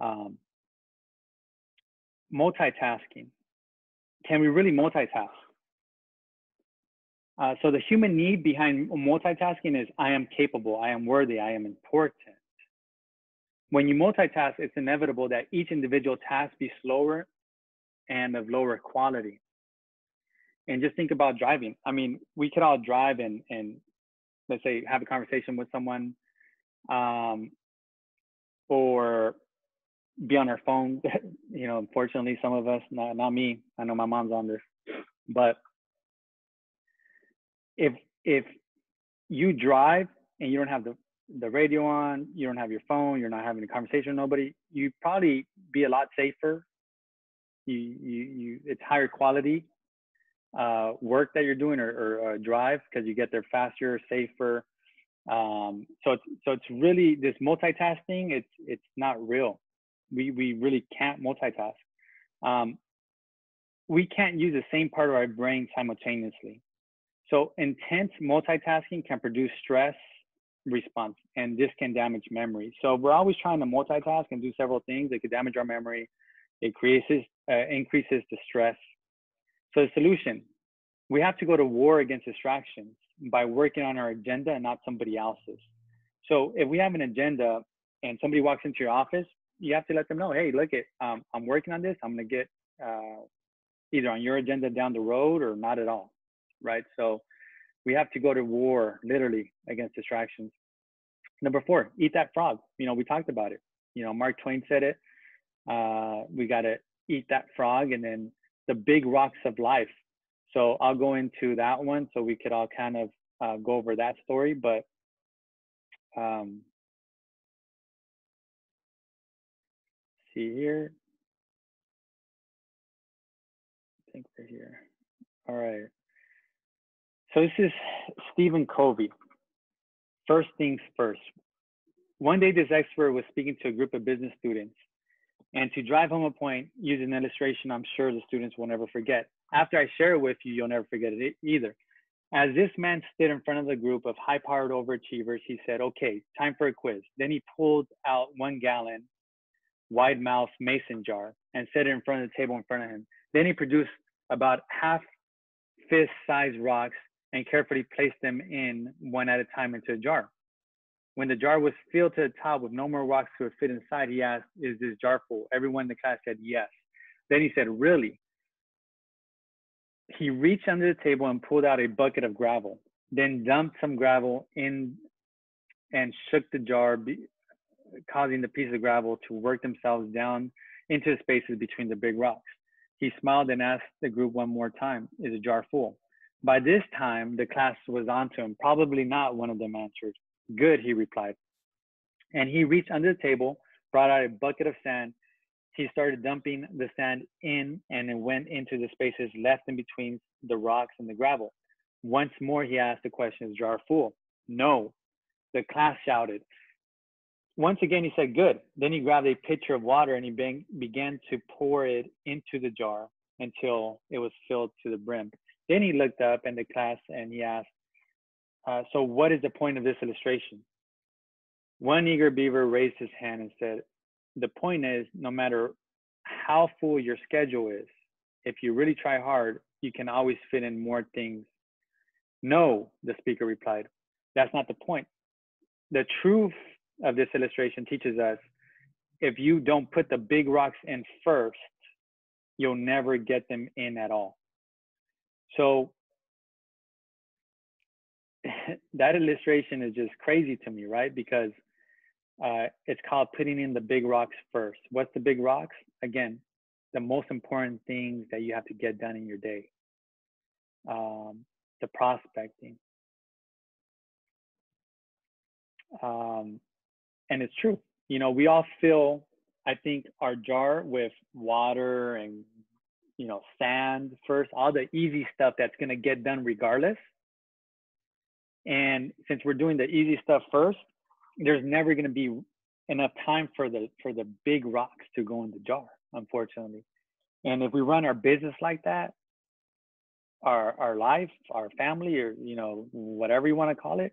Um, multitasking. Can we really multitask? Uh, so the human need behind multitasking is I am capable, I am worthy, I am important when you multitask, it's inevitable that each individual task be slower and of lower quality. And just think about driving. I mean, we could all drive and, and let's say have a conversation with someone um, or be on our phone. you know, unfortunately, some of us, not, not me, I know my mom's on this, but if, if you drive and you don't have the the radio on, you don't have your phone, you're not having a conversation with nobody, you probably be a lot safer. You you you it's higher quality uh, work that you're doing or, or, drive because you get there faster, safer. Um, so it's so it's really this multitasking. It's it's not real. We we really can't multitask. Um, we can't use the same part of our brain simultaneously. So intense multitasking can produce stress response and this can damage memory so we're always trying to multitask and do several things it could damage our memory it creates uh, increases the stress so the solution we have to go to war against distractions by working on our agenda and not somebody else's so if we have an agenda and somebody walks into your office you have to let them know hey look at um, i'm working on this i'm going to get uh, either on your agenda down the road or not at all right so we have to go to war literally against distractions. Number four, eat that frog. You know, we talked about it. You know, Mark Twain said it. Uh, we got to eat that frog and then the big rocks of life. So I'll go into that one so we could all kind of uh, go over that story. But um, see here. I think we're here. All right. So this is Stephen Covey. First things first. One day, this expert was speaking to a group of business students. And to drive home a point, use an illustration I'm sure the students will never forget. After I share it with you, you'll never forget it either. As this man stood in front of the group of high powered overachievers, he said, Okay, time for a quiz. Then he pulled out one gallon wide mouth mason jar and set it in front of the table in front of him. Then he produced about half fist sized rocks and carefully placed them in one at a time into a jar. When the jar was filled to the top with no more rocks to fit inside, he asked, Is this jar full? Everyone in the class said yes. Then he said, Really? He reached under the table and pulled out a bucket of gravel, then dumped some gravel in and shook the jar, causing the pieces of gravel to work themselves down into the spaces between the big rocks. He smiled and asked the group one more time, Is the jar full? By this time, the class was on to him. Probably not, one of them answered. Good, he replied. And he reached under the table, brought out a bucket of sand. He started dumping the sand in, and it went into the spaces left in between the rocks and the gravel. Once more, he asked the question, Is jar full? No. The class shouted. Once again, he said, Good. Then he grabbed a pitcher of water and he began to pour it into the jar until it was filled to the brim. Then he looked up in the class and he asked, uh, so what is the point of this illustration? One eager beaver raised his hand and said, the point is no matter how full your schedule is, if you really try hard, you can always fit in more things. No, the speaker replied, that's not the point. The truth of this illustration teaches us if you don't put the big rocks in first, you'll never get them in at all. So that illustration is just crazy to me, right? Because uh, it's called putting in the big rocks first. What's the big rocks? Again, the most important things that you have to get done in your day. Um, the prospecting. Um, and it's true. You know, we all fill, I think, our jar with water and, you know, sand first, all the easy stuff that's going to get done regardless. And since we're doing the easy stuff first, there's never going to be enough time for the for the big rocks to go in the jar, unfortunately. And if we run our business like that, our our life, our family, or you know whatever you want to call it,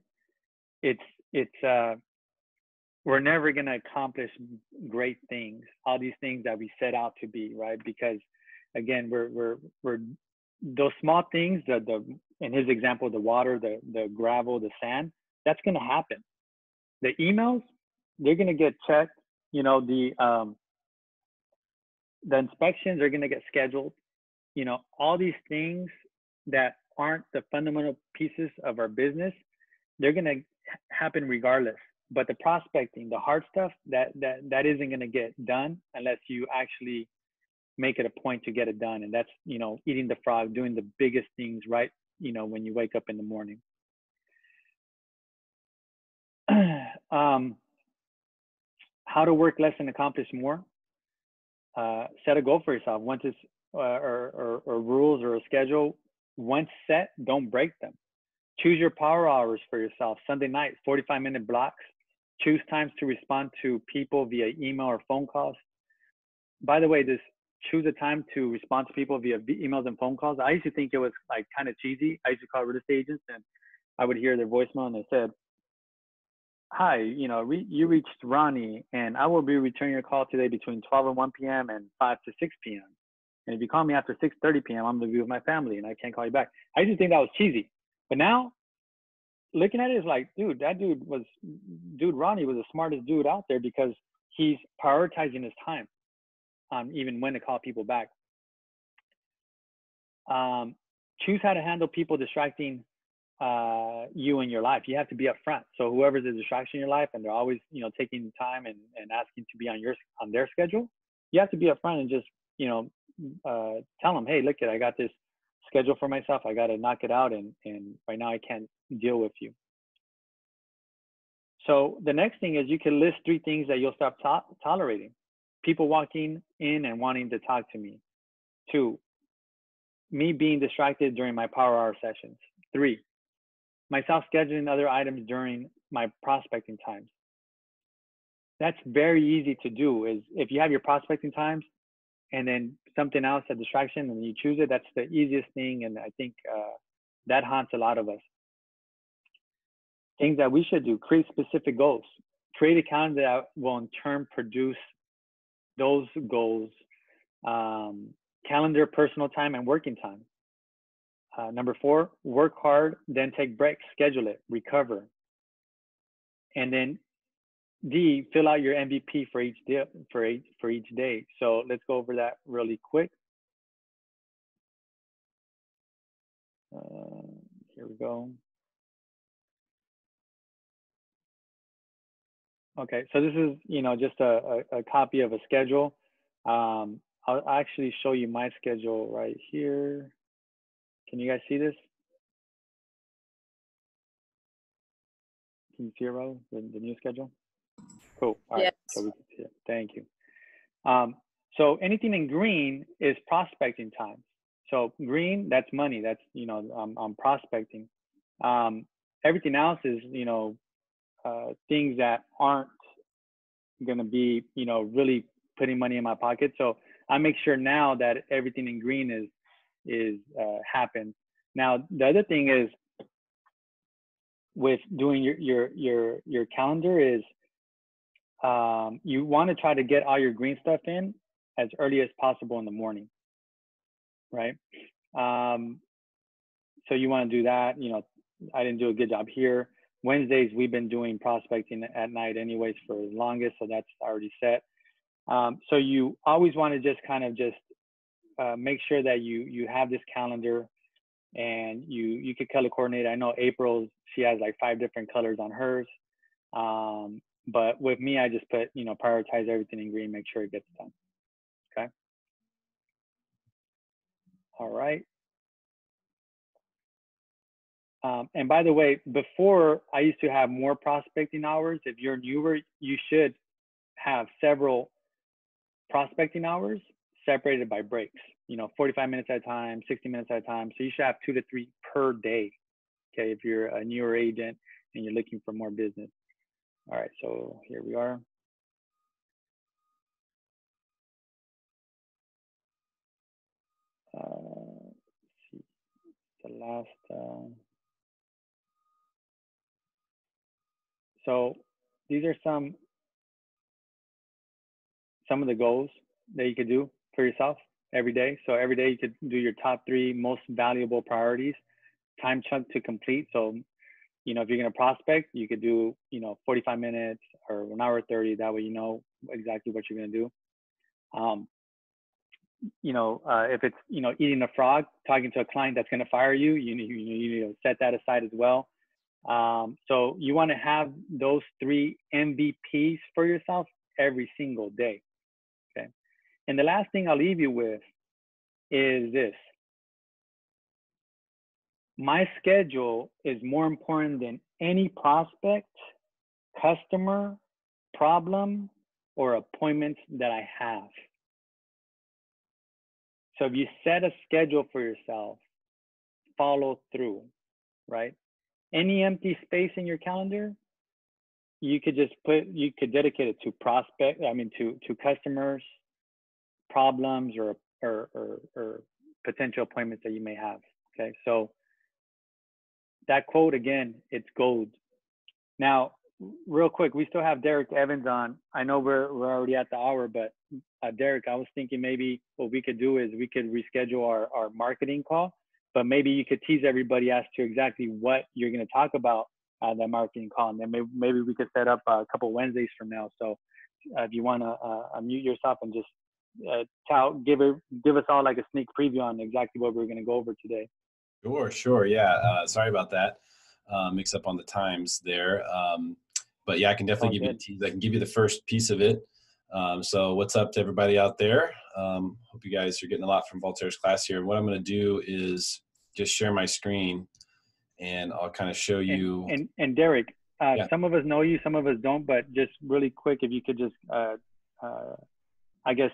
it's it's uh, we're never going to accomplish great things. All these things that we set out to be, right? Because again, we're we're we're those small things, the the in his example, the water, the the gravel, the sand, that's going to happen. The emails, they're going to get checked. You know, the um, the inspections are going to get scheduled. You know, all these things that aren't the fundamental pieces of our business, they're going to happen regardless. But the prospecting, the hard stuff, that that that isn't going to get done unless you actually make it a point to get it done. And that's you know, eating the frog, doing the biggest things right. You know, when you wake up in the morning. um, how to work less and accomplish more. Uh, set a goal for yourself. Once it's uh, or, or, or rules or a schedule, once set, don't break them. Choose your power hours for yourself. Sunday night, 45 minute blocks. Choose times to respond to people via email or phone calls. By the way, this choose a time to respond to people via emails and phone calls. I used to think it was like kind of cheesy. I used to call real estate agents and I would hear their voicemail and they said, hi, you know, re- you reached Ronnie, and I will be returning your call today between 12 and 1 p.m. and 5 to 6 p.m. And if you call me after 6:30 p.m., I'm gonna be with my family, and I can't call you back. I used to think that was cheesy, but now looking at it is like, dude, that dude was, dude, Ronnie was the smartest dude out there because he's prioritizing his time, um, even when to call people back. Um, choose how to handle people distracting uh, you in your life. You have to be upfront. So whoever's a distraction in your life and they're always, you know, taking time and, and asking to be on your on their schedule, you have to be upfront and just, you know, uh, tell them, hey, look, it, I got this schedule for myself. I got to knock it out, and and right now I can't deal with you. So the next thing is you can list three things that you'll stop to tolerating. People walking in and wanting to talk to me. Two, me being distracted during my power hour sessions. Three, myself scheduling other items during my prospecting times. That's very easy to do is if you have your prospecting times and then something else, a distraction, and you choose it, that's the easiest thing. And I think uh, that haunts a lot of us. Things that we should do, create specific goals. Create a calendar that will in turn produce those goals. Um, calendar personal time and working time. Uh, number four, work hard, then take breaks, schedule it, recover. And then D, fill out your MVP for each day, for each, for each day. So let's go over that really quick. Uh, here we go. Okay, so this is, you know, just a, a, a copy of a schedule. Um, I'll actually show you my schedule right here. Can you guys see this? Can you see it, Ro, the, the new schedule? Cool. All right. Yes. So we can see it. Thank you. Um, so anything in green is prospecting time. So green, that's money. That's you know, I'm, I'm prospecting. Um, everything else is you know, uh, things that aren't going to be you know really putting money in my pocket. So I make sure now that everything in green is is uh, happens. Now the other thing is with doing your your your your calendar is um, you want to try to get all your green stuff in as early as possible in the morning, right? Um, so you want to do that. You know, I didn't do a good job here. Wednesdays we've been doing prospecting at night anyways for the longest, so that's already set. Um, so you always want to just kind of just uh, make sure that you you have this calendar and you you could color coordinate. I know April she has like five different colors on hers. Um, but with me, I just put, you know, prioritize everything in green, make sure it gets done. Okay. All right. Um, and by the way, before I used to have more prospecting hours. If you're newer, you should have several prospecting hours separated by breaks. You know, 45 minutes at a time, 60 minutes at a time. So you should have two to three per day. Okay, if you're a newer agent and you're looking for more business. All right, so here we are. Uh, see, the last. Uh, so these are some some of the goals that you could do for yourself every day. So every day you could do your top three most valuable priorities, time chunk to complete. So, you know, if you're going to prospect, you could do, you know, 45 minutes or an hour 30. That way you know exactly what you're going to do. Um, you know, uh, if it's, you know, eating a frog, talking to a client that's going to fire you, you need, you need to set that aside as well. Um, so you want to have those three MVPs for yourself every single day. Okay. And the last thing I'll leave you with is this. My schedule is more important than any prospect, customer, problem, or appointment that I have. So if you set a schedule for yourself, follow through, right? Any empty space in your calendar, you could just put, you could dedicate it to prospect, I mean, to, to customers, problems or, or, or, or potential appointments that you may have. Okay, so that quote again, it's gold. Now, real quick, we still have Derek Evans on. I know we're we're already at the hour, but uh, Derek, I was thinking maybe what we could do is we could reschedule our our marketing call, but maybe you could tease everybody as to exactly what you're going to talk about uh, that marketing call, and then maybe maybe we could set up a couple Wednesdays from now. So uh, if you want to uh, unmute yourself and just uh, tell, give it, give us all like a sneak preview on exactly what we're going to go over today. Sure, sure, yeah. Uh, sorry about that. Uh, mix up on the times there, um, but yeah, I can definitely give you. I can give you the first piece of it. Um, so, what's up to everybody out there? Um, hope you guys are getting a lot from Voltaire's class here. What I'm going to do is just share my screen, and I'll kind of show you. And and, and Derek, uh, yeah. some of us know you, some of us don't. But just really quick, if you could just, uh, uh, I guess,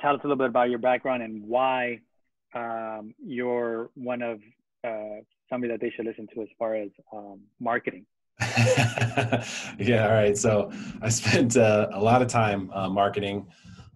tell us a little bit about your background and why um, you're one of uh, somebody that they should listen to as far as um, marketing. yeah, all right. So I spent uh, a lot of time uh, marketing,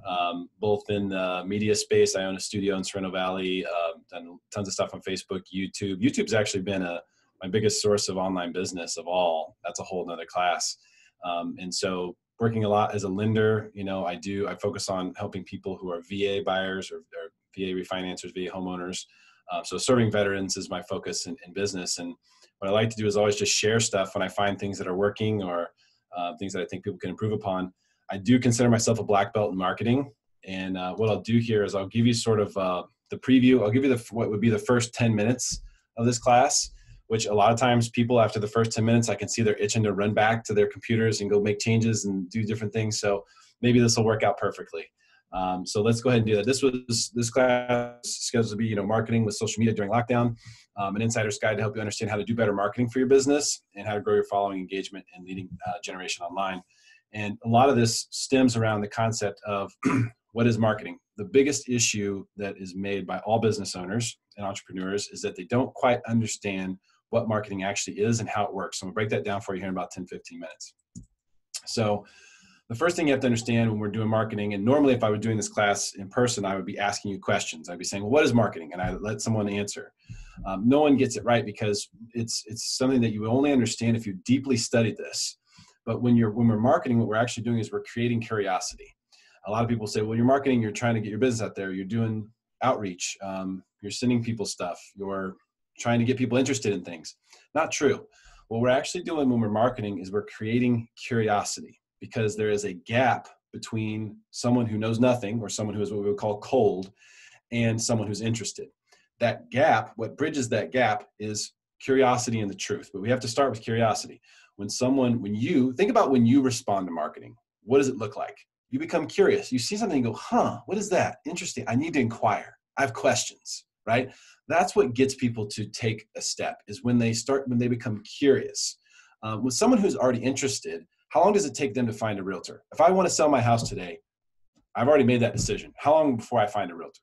um, both in the media space. I own a studio in Sorrento Valley, uh, done tons of stuff on Facebook, YouTube. YouTube's actually been a my biggest source of online business of all. That's a whole nother class. Um, and so working a lot as a lender. You know, I do, I focus on helping people who are VA buyers or, or VA refinancers, VA homeowners. Um, so serving veterans is my focus in, in, business. And what I like to do is always just share stuff when I find things that are working or uh, things that I think people can improve upon. I do consider myself a black belt in marketing. And uh, what I'll do here is I'll give you sort of uh, the preview. I'll give you the what would be the first 10 minutes of this class which a lot of times people after the first 10 minutes, I can see they're itching to run back to their computers and go make changes and do different things. So maybe this will work out perfectly. Um, so let's go ahead and do that. This was this class scheduled to be, you know, marketing with social media during lockdown, um, an insider's guide to help you understand how to do better marketing for your business and how to grow your following, engagement, and leading uh, generation online. And a lot of this stems around the concept of what is marketing. The biggest issue that is made by all business owners and entrepreneurs is that they don't quite understand what marketing actually is and how it works. So I'm gonna break that down for you here in about 10, 15 minutes. So the first thing you have to understand when we're doing marketing, and normally if I were doing this class in person, I would be asking you questions. I'd be saying, well, what is marketing? And I let someone answer. Um, no one gets it right because it's, it's something that you only understand if you deeply studied this. But when you're when we're marketing, what we're actually doing is we're creating curiosity. A lot of people say, well, you're marketing, you're trying to get your business out there, you're doing outreach, um, you're sending people stuff, you're trying to get people interested in things. Not true. What we're actually doing when we're marketing is we're creating curiosity because there is a gap between someone who knows nothing or someone who is what we would call cold and someone who's interested. That gap, what bridges that gap is curiosity and the truth. But we have to start with curiosity. When someone, when you think about when you respond to marketing, what does it look like? You become curious. You see something and go, huh, what is that? Interesting. I need to inquire. I have questions. right? That's what gets people to take a step is when they start, when they become curious. Um, with someone who's already interested, how long does it take them to find a realtor? If I want to sell my house today, I've already made that decision. How long before I find a realtor?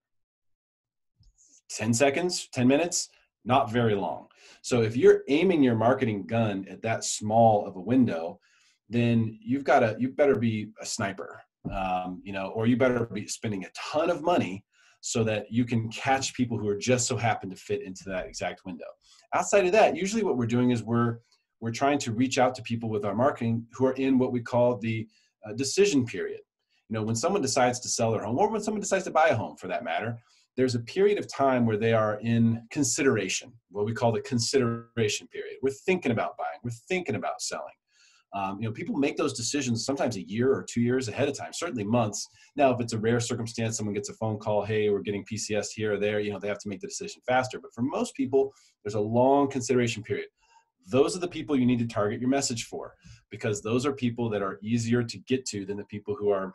10 seconds, 10 minutes, not very long. So if you're aiming your marketing gun at that small of a window, then you've got to, you better be a sniper, um, you know, or you better be spending a ton of money so that you can catch people who are just so happen to fit into that exact window. Outside of that, usually what we're doing is we're, we're trying to reach out to people with our marketing who are in what we call the uh, decision period. You know, when someone decides to sell their home or when someone decides to buy a home for that matter, there's a period of time where they are in consideration, what we call the consideration period. We're thinking about buying, we're thinking about selling. Um, you know, people make those decisions sometimes a year or two years ahead of time, certainly months. Now, if it's a rare circumstance, someone gets a phone call, hey, we're getting PCS here or there, you know, they have to make the decision faster. But for most people, there's a long consideration period. Those are the people you need to target your message for because those are people that are easier to get to than the people who are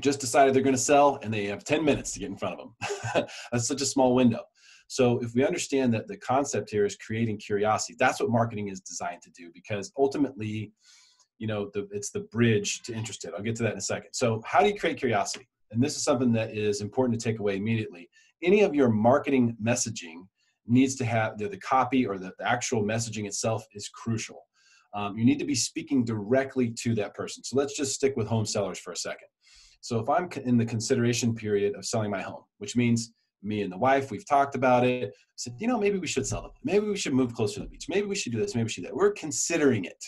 just decided they're going to sell and they have 10 minutes to get in front of them. that's such a small window. So if we understand that the concept here is creating curiosity, that's what marketing is designed to do because ultimately, you know, the, it's the bridge to interested. I'll get to that in a second. So how do you create curiosity? And this is something that is important to take away immediately. Any of your marketing messaging needs to have the, the copy or the, the actual messaging itself is crucial. Um, you need to be speaking directly to that person. So let's just stick with home sellers for a second. So if I'm in the consideration period of selling my home, which means me and the wife, we've talked about it, said, you know, maybe we should sell it. Maybe we should move closer to the beach. Maybe we should do this. Maybe we should do that. We're considering it.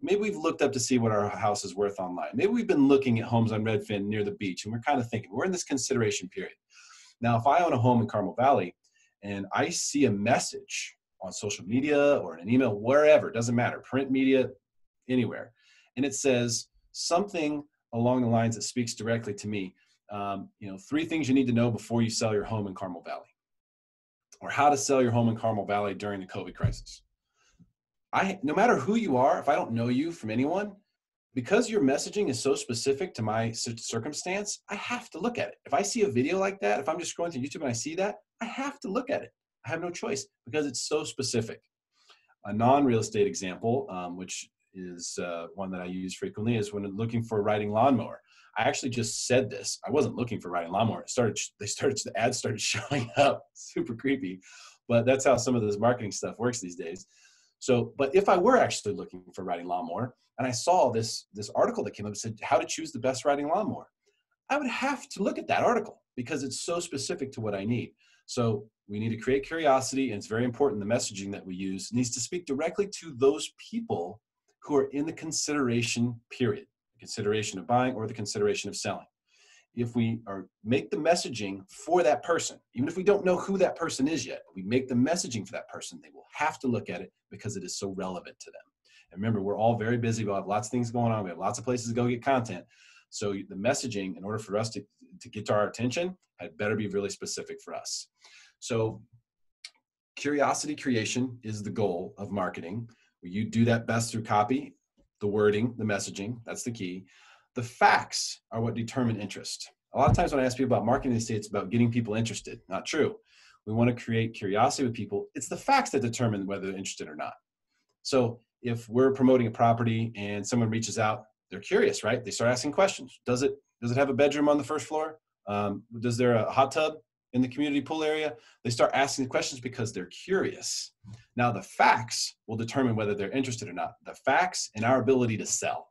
Maybe we've looked up to see what our house is worth online. Maybe we've been looking at homes on Redfin near the beach and we're kind of thinking, we're in this consideration period. Now, if I own a home in Carmel Valley and I see a message on social media or in an email, wherever, doesn't matter, print media, anywhere, and it says something along the lines that speaks directly to me. Um, you know, three things you need to know before you sell your home in Carmel Valley, or how to sell your home in Carmel Valley during the COVID crisis. I, no matter who you are, if I don't know you from anyone, because your messaging is so specific to my circumstance, I have to look at it. If I see a video like that, if I'm just scrolling through YouTube and I see that, I have to look at it. I have no choice because it's so specific. A non-real estate example, um, which is uh, one that I use frequently is when looking for a riding lawnmower. I actually just said this. I wasn't looking for riding lawnmower. It started. They started. The ads started showing up. Super creepy, but that's how some of this marketing stuff works these days. So, but if I were actually looking for riding lawnmower and I saw this this article that came up said how to choose the best riding lawnmower, I would have to look at that article because it's so specific to what I need. So we need to create curiosity, and it's very important. The messaging that we use needs to speak directly to those people who are in the consideration period, the consideration of buying or the consideration of selling. If we are make the messaging for that person, even if we don't know who that person is yet, we make the messaging for that person, they will have to look at it because it is so relevant to them. And remember, we're all very busy. We have lots of things going on. We have lots of places to go get content. So the messaging, in order for us to, to get to our attention, had better be really specific for us. So curiosity creation is the goal of marketing. You do that best through copy, the wording, the messaging. That's the key. The facts are what determine interest. A lot of times when I ask people about marketing, they say it's about getting people interested. Not true. We want to create curiosity with people. It's the facts that determine whether they're interested or not. So if we're promoting a property and someone reaches out, they're curious, right? They start asking questions. Does it does it have a bedroom on the first floor? Um, does there a hot tub? In the community pool area, they start asking questions because they're curious. Now, the facts will determine whether they're interested or not. The facts and our ability to sell,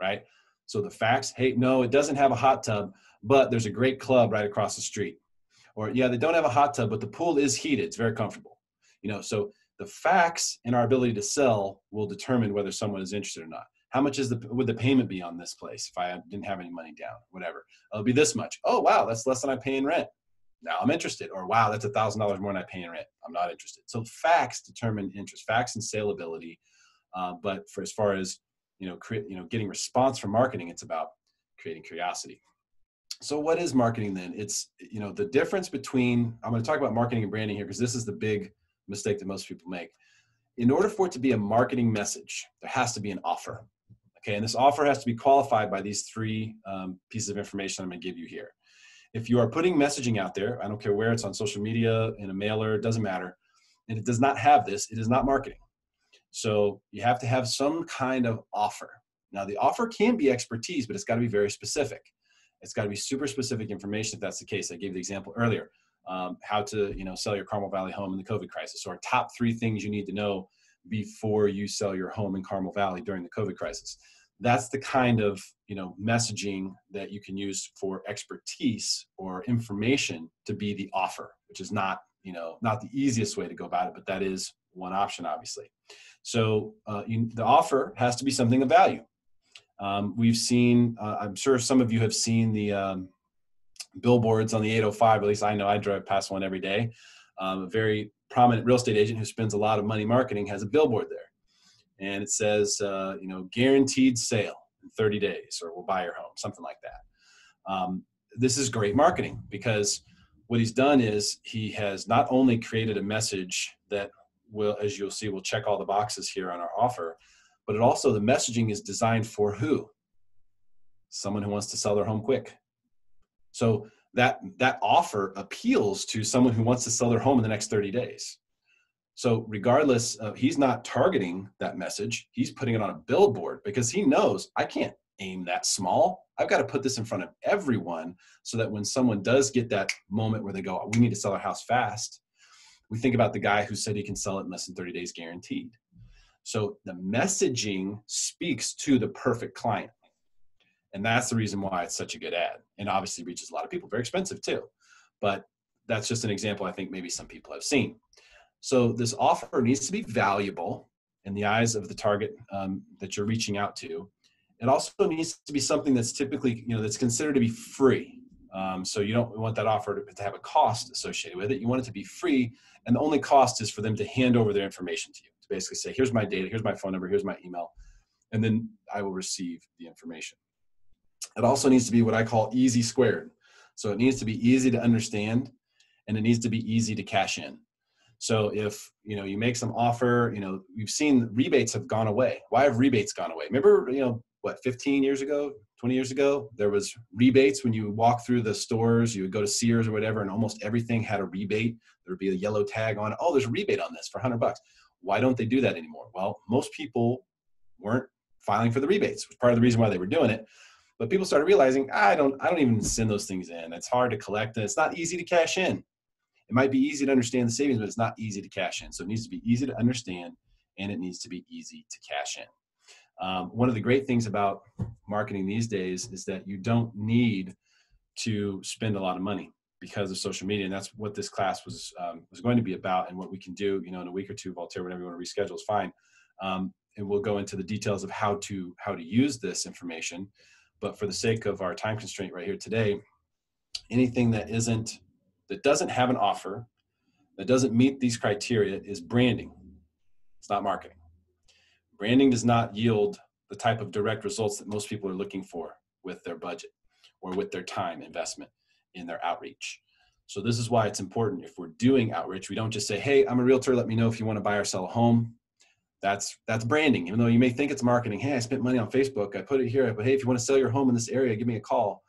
right? So the facts, hey, no, it doesn't have a hot tub, but there's a great club right across the street. Or, yeah, they don't have a hot tub, but the pool is heated. It's very comfortable. You know, so the facts and our ability to sell will determine whether someone is interested or not. How much is the would the payment be on this place if I didn't have any money down? Whatever. It'll be this much. Oh wow, that's less than I pay in rent now I'm interested. Or wow, that's a thousand dollars more than I pay in rent. I'm not interested. So facts determine interest, facts and saleability. Uh, but for as far as you know, create you know, getting response from marketing, it's about creating curiosity. So what is marketing then? It's you know the difference between I'm going to talk about marketing and branding here because this is the big mistake that most people make. In order for it to be a marketing message, there has to be an offer. Okay, and this offer has to be qualified by these three um, pieces of information I'm going to give you here if you are putting messaging out there, I don't care where it's on social media, in a mailer, it doesn't matter, and it does not have this, it is not marketing. So you have to have some kind of offer. Now, the offer can be expertise, but it's got to be very specific. It's got to be super specific information if that's the case. I gave the example earlier. Um, how to you know sell your Carmel Valley home in the COVID crisis, or top three things you need to know before you sell your home in Carmel Valley during the COVID crisis. That's the kind of you know messaging that you can use for expertise or information to be the offer, which is not you know not the easiest way to go about it, but that is one option, obviously. So uh, you, the offer has to be something of value. Um, we've seen, uh, I'm sure some of you have seen the um, billboards on the 805, at least I know I drive past one every day. Um, a very prominent real estate agent who spends a lot of money marketing has a billboard there. And it says, uh, you know, guaranteed sale in 30 days, or we'll buy your home, something like that. Um, this is great marketing because what he's done is he has not only created a message that will, as you'll see, will check all the boxes here on our offer. But it also, the messaging is designed for who? Someone who wants to sell their home quick. So that that offer appeals to someone who wants to sell their home in the next 30 days. So regardless, of, he's not targeting that message. He's putting it on a billboard because he knows I can't aim that small. I've got to put this in front of everyone so that when someone does get that moment where they go, we need to sell our house fast, we think about the guy who said he can sell it in less than 30 days guaranteed. So the messaging speaks to the perfect client. And that's the reason why it's such a good ad. And obviously reaches a lot of people, very expensive too. But that's just an example I think maybe some people have seen. So this offer needs to be valuable in the eyes of the target um, that you're reaching out to. It also needs to be something that's typically, you know, that's considered to be free. Um, so you don't want that offer to, to, have a cost associated with it. You want it to be free, and the only cost is for them to hand over their information to you to basically say, "Here's my data, here's my phone number, here's my email," and then I will receive the information. It also needs to be what I call easy squared. So it needs to be easy to understand, and it needs to be easy to cash in. So if you know you make some offer, you know you've seen rebates have gone away. Why have rebates gone away? Remember, you know what, 15 years ago, 20 years ago, there was rebates when you walk through the stores, you would go to Sears or whatever, and almost everything had a rebate. There would be a yellow tag on. Oh, there's a rebate on this for 100 bucks. Why don't they do that anymore? Well, most people weren't filing for the rebates, was part of the reason why they were doing it. But people started realizing, I don't, I don't even send those things in. It's hard to collect, and it's not easy to cash in. It might be easy to understand the savings, but it's not easy to cash in. So it needs to be easy to understand, and it needs to be easy to cash in. Um, one of the great things about marketing these days is that you don't need to spend a lot of money because of social media, and that's what this class was um, was going to be about, and what we can do. You know, in a week or two, Voltaire, whenever you want to reschedule is fine, um, and we'll go into the details of how to how to use this information. But for the sake of our time constraint right here today, anything that isn't that doesn't have an offer, that doesn't meet these criteria, is branding. It's not marketing branding does not yield the type of direct results that most people are looking for with their budget or with their time investment in their outreach. So this is why it's important if we're doing outreach, we don't just say, "Hey, I'm a realtor, let me know if you want to buy or sell a home." That's that's branding. Even though you may think it's marketing, "Hey, I spent money on Facebook, I put it here, but hey, if you want to sell your home in this area, give me a call."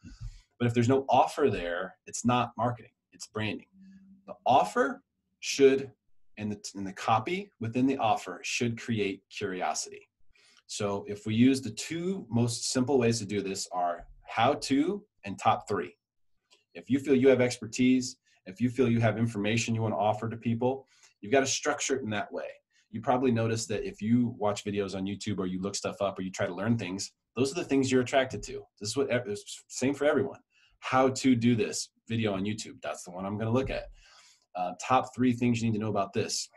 But if there's no offer there, it's not marketing, it's branding. The offer should and the, and the copy within the offer should create curiosity. So if we use the two most simple ways to do this are how to and top three. If you feel you have expertise, if you feel you have information you want to offer to people, you've got to structure it in that way. You probably notice that if you watch videos on YouTube or you look stuff up or you try to learn things, those are the things you're attracted to. This is what same for everyone. How to do this video on YouTube. That's the one I'm going to look at uh, top three things you need to know about this.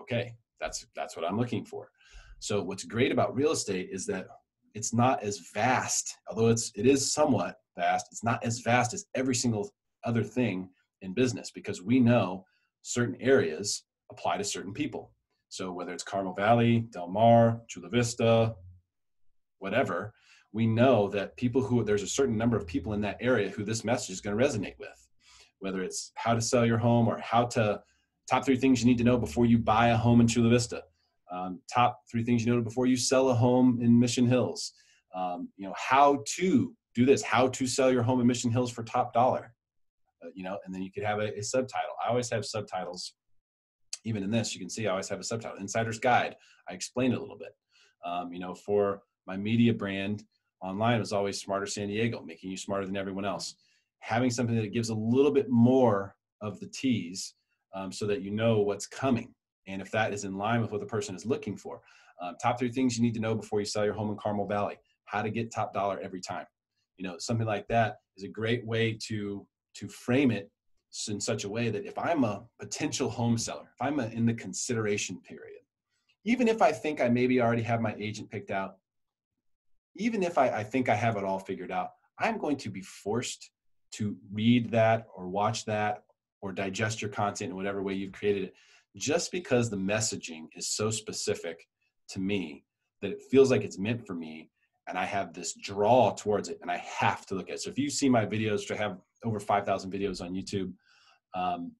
Okay, that's that's what I'm looking for. So what's great about real estate is that it's not as vast, although it's it is somewhat vast. It's not as vast as every single other thing in business because we know certain areas apply to certain people. So whether it's Carmel Valley, Del Mar, Chula Vista, whatever, we know that people who there's a certain number of people in that area who this message is going to resonate with whether it's how to sell your home or how to top three things you need to know before you buy a home in Chula Vista. Um, top three things you know before you sell a home in Mission Hills. Um, you know how to do this, how to sell your home in Mission Hills for top dollar. uh, you know, and then you could have a, a subtitle. I always have subtitles. Even in this, you can see I always have a subtitle. Insider's Guide. I explain it a little bit. Um, you know, for my media brand online, was always Smarter San Diego, making you smarter than everyone else. Having something that gives a little bit more of the tease um, so that you know what's coming and if that is in line with what the person is looking for. Um, top three things you need to know before you sell your home in Carmel Valley: how to get top dollar every time. You know, something like that is a great way to to frame it in such a way that if I'm a potential home seller, if I'm a, in the consideration period, even if I think I maybe already have my agent picked out, even if I, I think I have it all figured out, I'm going to be forced to read that or watch that or digest your content in whatever way you've created it, just because the messaging is so specific to me that it feels like it's meant for me and I have this draw towards it and I have to look at it. So if you see my videos, which I have over 5,000 videos on YouTube, um,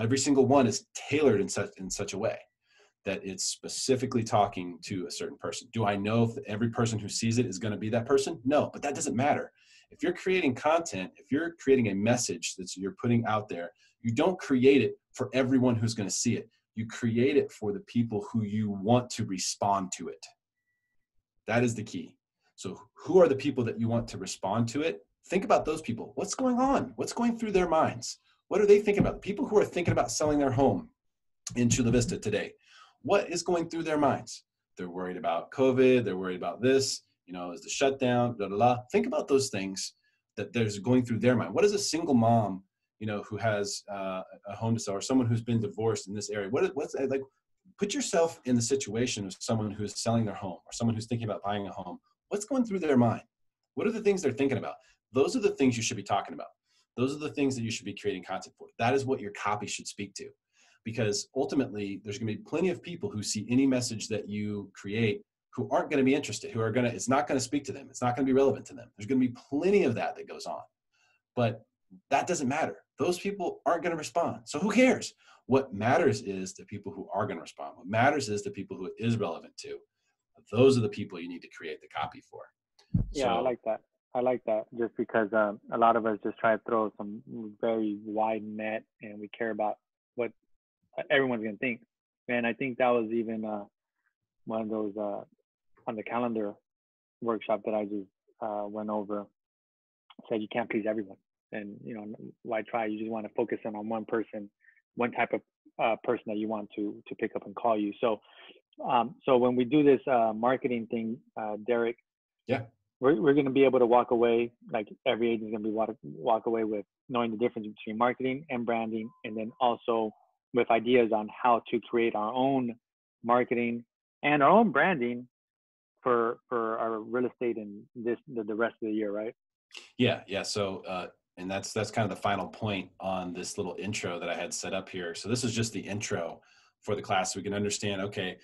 every single one is tailored in such, in such a way that it's specifically talking to a certain person. Do I know if every person who sees it is going to be that person? No, but that doesn't matter. If you're creating content, if you're creating a message that you're putting out there, you don't create it for everyone who's going to see it. You create it for the people who you want to respond to it. That is the key. So, who are the people that you want to respond to it? Think about those people. What's going on? What's going through their minds? What are they thinking about? The people who are thinking about selling their home in Chula Vista today, what is going through their minds? They're worried about COVID. They're worried about this. You know, is the shutdown? Blah, blah, blah. Think about those things that there's going through their mind. What is a single mom, you know, who has uh, a home to sell, or someone who's been divorced in this area? What, what's like? put yourself in the situation of someone who's selling their home or someone who's thinking about buying a home. What's going through their mind? What are the things they're thinking about? Those are the things you should be talking about. Those are the things that you should be creating content for. That is what your copy should speak to. Because ultimately, there's going to be plenty of people who see any message that you create who aren't going to be interested, who are going to, it's not going to speak to them. It's not going to be relevant to them. There's going to be plenty of that that goes on. But that doesn't matter. Those people aren't going to respond. So who cares? What matters is the people who are going to respond. What matters is the people who it is relevant to. Those are the people you need to create the copy for. Yeah, so, I like that. I like that just because um, a lot of us just try to throw some very wide net and we care about what everyone's going to think. And I think that was even uh, one of those uh, on the calendar workshop that I just uh, went over. Said you can't please everyone, and you know why try? You just want to focus in on one person one type of uh, person that you want to to pick up and call you. So, um, so when we do this uh, marketing thing, uh, Derek, yeah, we're we're going to be able to walk away like every agent is going to be walk walk away with knowing the difference between marketing and branding, and then also with ideas on how to create our own marketing and our own branding for for our real estate and this the, the rest of the year, right? Yeah, yeah. So uh, and that's that's kind of the final point on this little intro that I had set up here. So this is just the intro for the class. So we can understand, okay,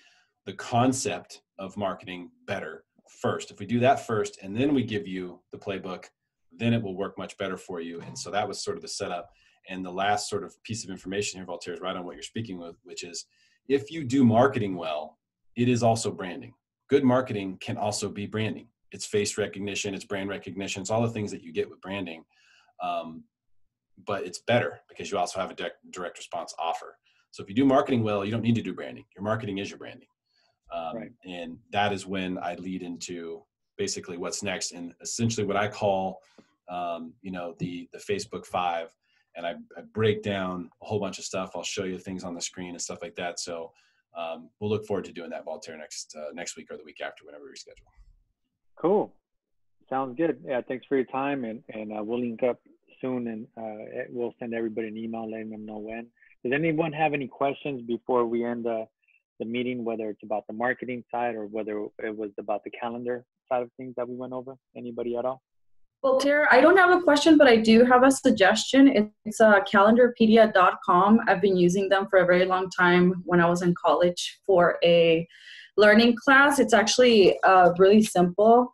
the concept of marketing better first. If we do that first, and then we give you the playbook, then it will work much better for you. And so that was sort of the setup. And the last sort of piece of information here, Voltaire, is right on what you're speaking with, which is if you do marketing well, it is also branding. Good marketing can also be branding. It's face recognition, it's brand recognition, it's all the things that you get with branding. Um, but it's better because you also have a direct response offer. So if you do marketing well, you don't need to do branding. Your marketing is your branding. Um, right. And that is when I lead into basically what's next and essentially what I call, um, you know, the, the Facebook five. And I, I, break down a whole bunch of stuff. I'll show you things on the screen and stuff like that. So um, we'll look forward to doing that Voltaire next, uh, next week or the week after, whenever we schedule. Cool. Sounds good. Yeah, thanks for your time, and and uh, we'll link up soon, and uh, we'll send everybody an email letting them know when. Does anyone have any questions before we end the the meeting, whether it's about the marketing side or whether it was about the calendar side of things that we went over? Anybody at all? Well, Tara, I don't have a question, but I do have a suggestion. It's uh, calendarpedia.com. I've been using them for a very long time when I was in college for a learning class. It's actually uh, really simple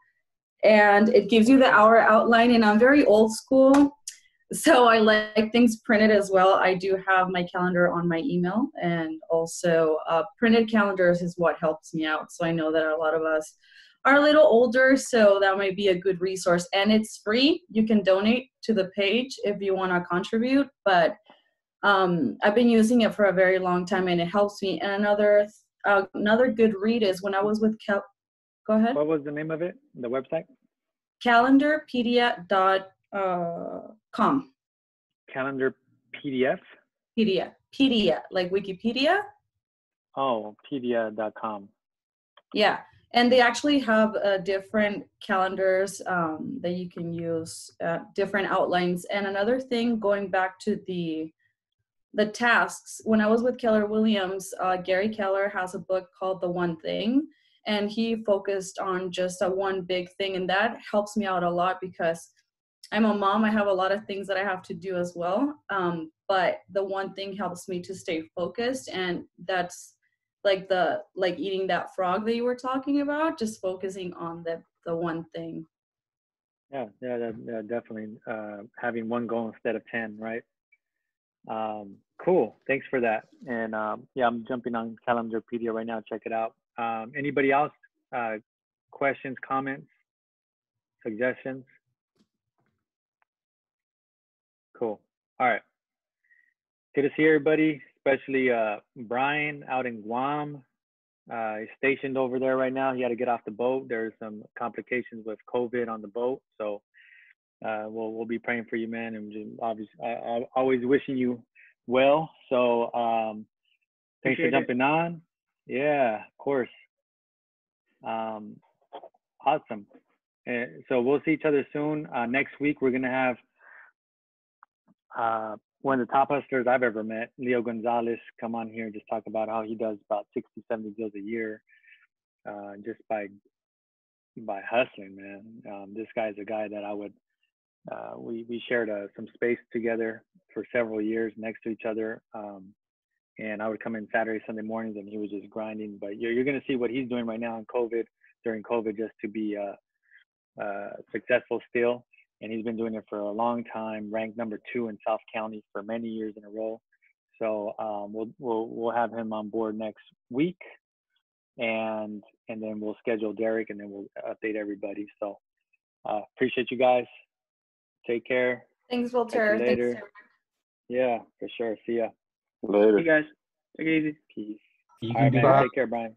and it gives you the hour outline and i'm very old school so i like things printed as well i do have my calendar on my email and also uh, printed calendars is what helps me out so i know that a lot of us are a little older, so that might be a good resource. And it's free. You can donate to the page if you want to contribute, but um, I've been using it for a very long time and it helps me. And another uh, another good read is when I was with Cal. Go ahead. What was the name of it? The website? Calendarpedia.com. Calendar PDF. Pedia. Pedia, like Wikipedia. Oh, pedia.com. Yeah, and they actually have uh, different calendars um, that you can use, uh, different outlines. And another thing, going back to the the tasks, when I was with Keller Williams, uh, Gary Keller has a book called The One Thing, and he focused on just a one big thing, and that helps me out a lot because I'm a mom. I have a lot of things that I have to do as well. Um, but the one thing helps me to stay focused, and that's like the like eating that frog that you were talking about just focusing on the the one thing Yeah, yeah, yeah definitely. Uh, having one goal instead of 10, right? Um, cool. Thanks for that. And um, yeah, I'm jumping on Calendarpedia right now. Check it out. Um, anybody else? Uh, questions, comments, suggestions? Cool. All right. Good to see everybody, especially uh, Brian out in Guam. Uh, he's stationed over there right now. He had to get off the boat. There's some complications with COVID on the boat, so uh, we'll we'll be praying for you, man, and just obviously I, always wishing you well. So um, thanks Appreciate for it. jumping on. Yeah, of course. Um, awesome. Uh, so we'll see each other soon. Uh, next week we're gonna have uh, one of the top hustlers I've ever met, Leo Gonzalez, come on here and just talk about how he does about 60, 70 deals a year uh, just by by hustling, man. Um, this guy's a guy that I would. Uh, we we shared uh, some space together for several years next to each other, um, and I would come in Saturday, Sunday mornings, and he was just grinding. But you're you're gonna see what he's doing right now in COVID during COVID just to be uh, uh, successful still and he's been doing it for a long time, ranked number two in South County for many years in a row. So um, we'll we'll we'll have him on board next week, and and then we'll schedule Derek, and then we'll update everybody. So uh, appreciate you guys. Take care. thanks walter you thanks later. Sarah. Yeah, for sure. See ya. Hey Later. guys, take it easy. Peace. You All can right, man. Take care, Brian.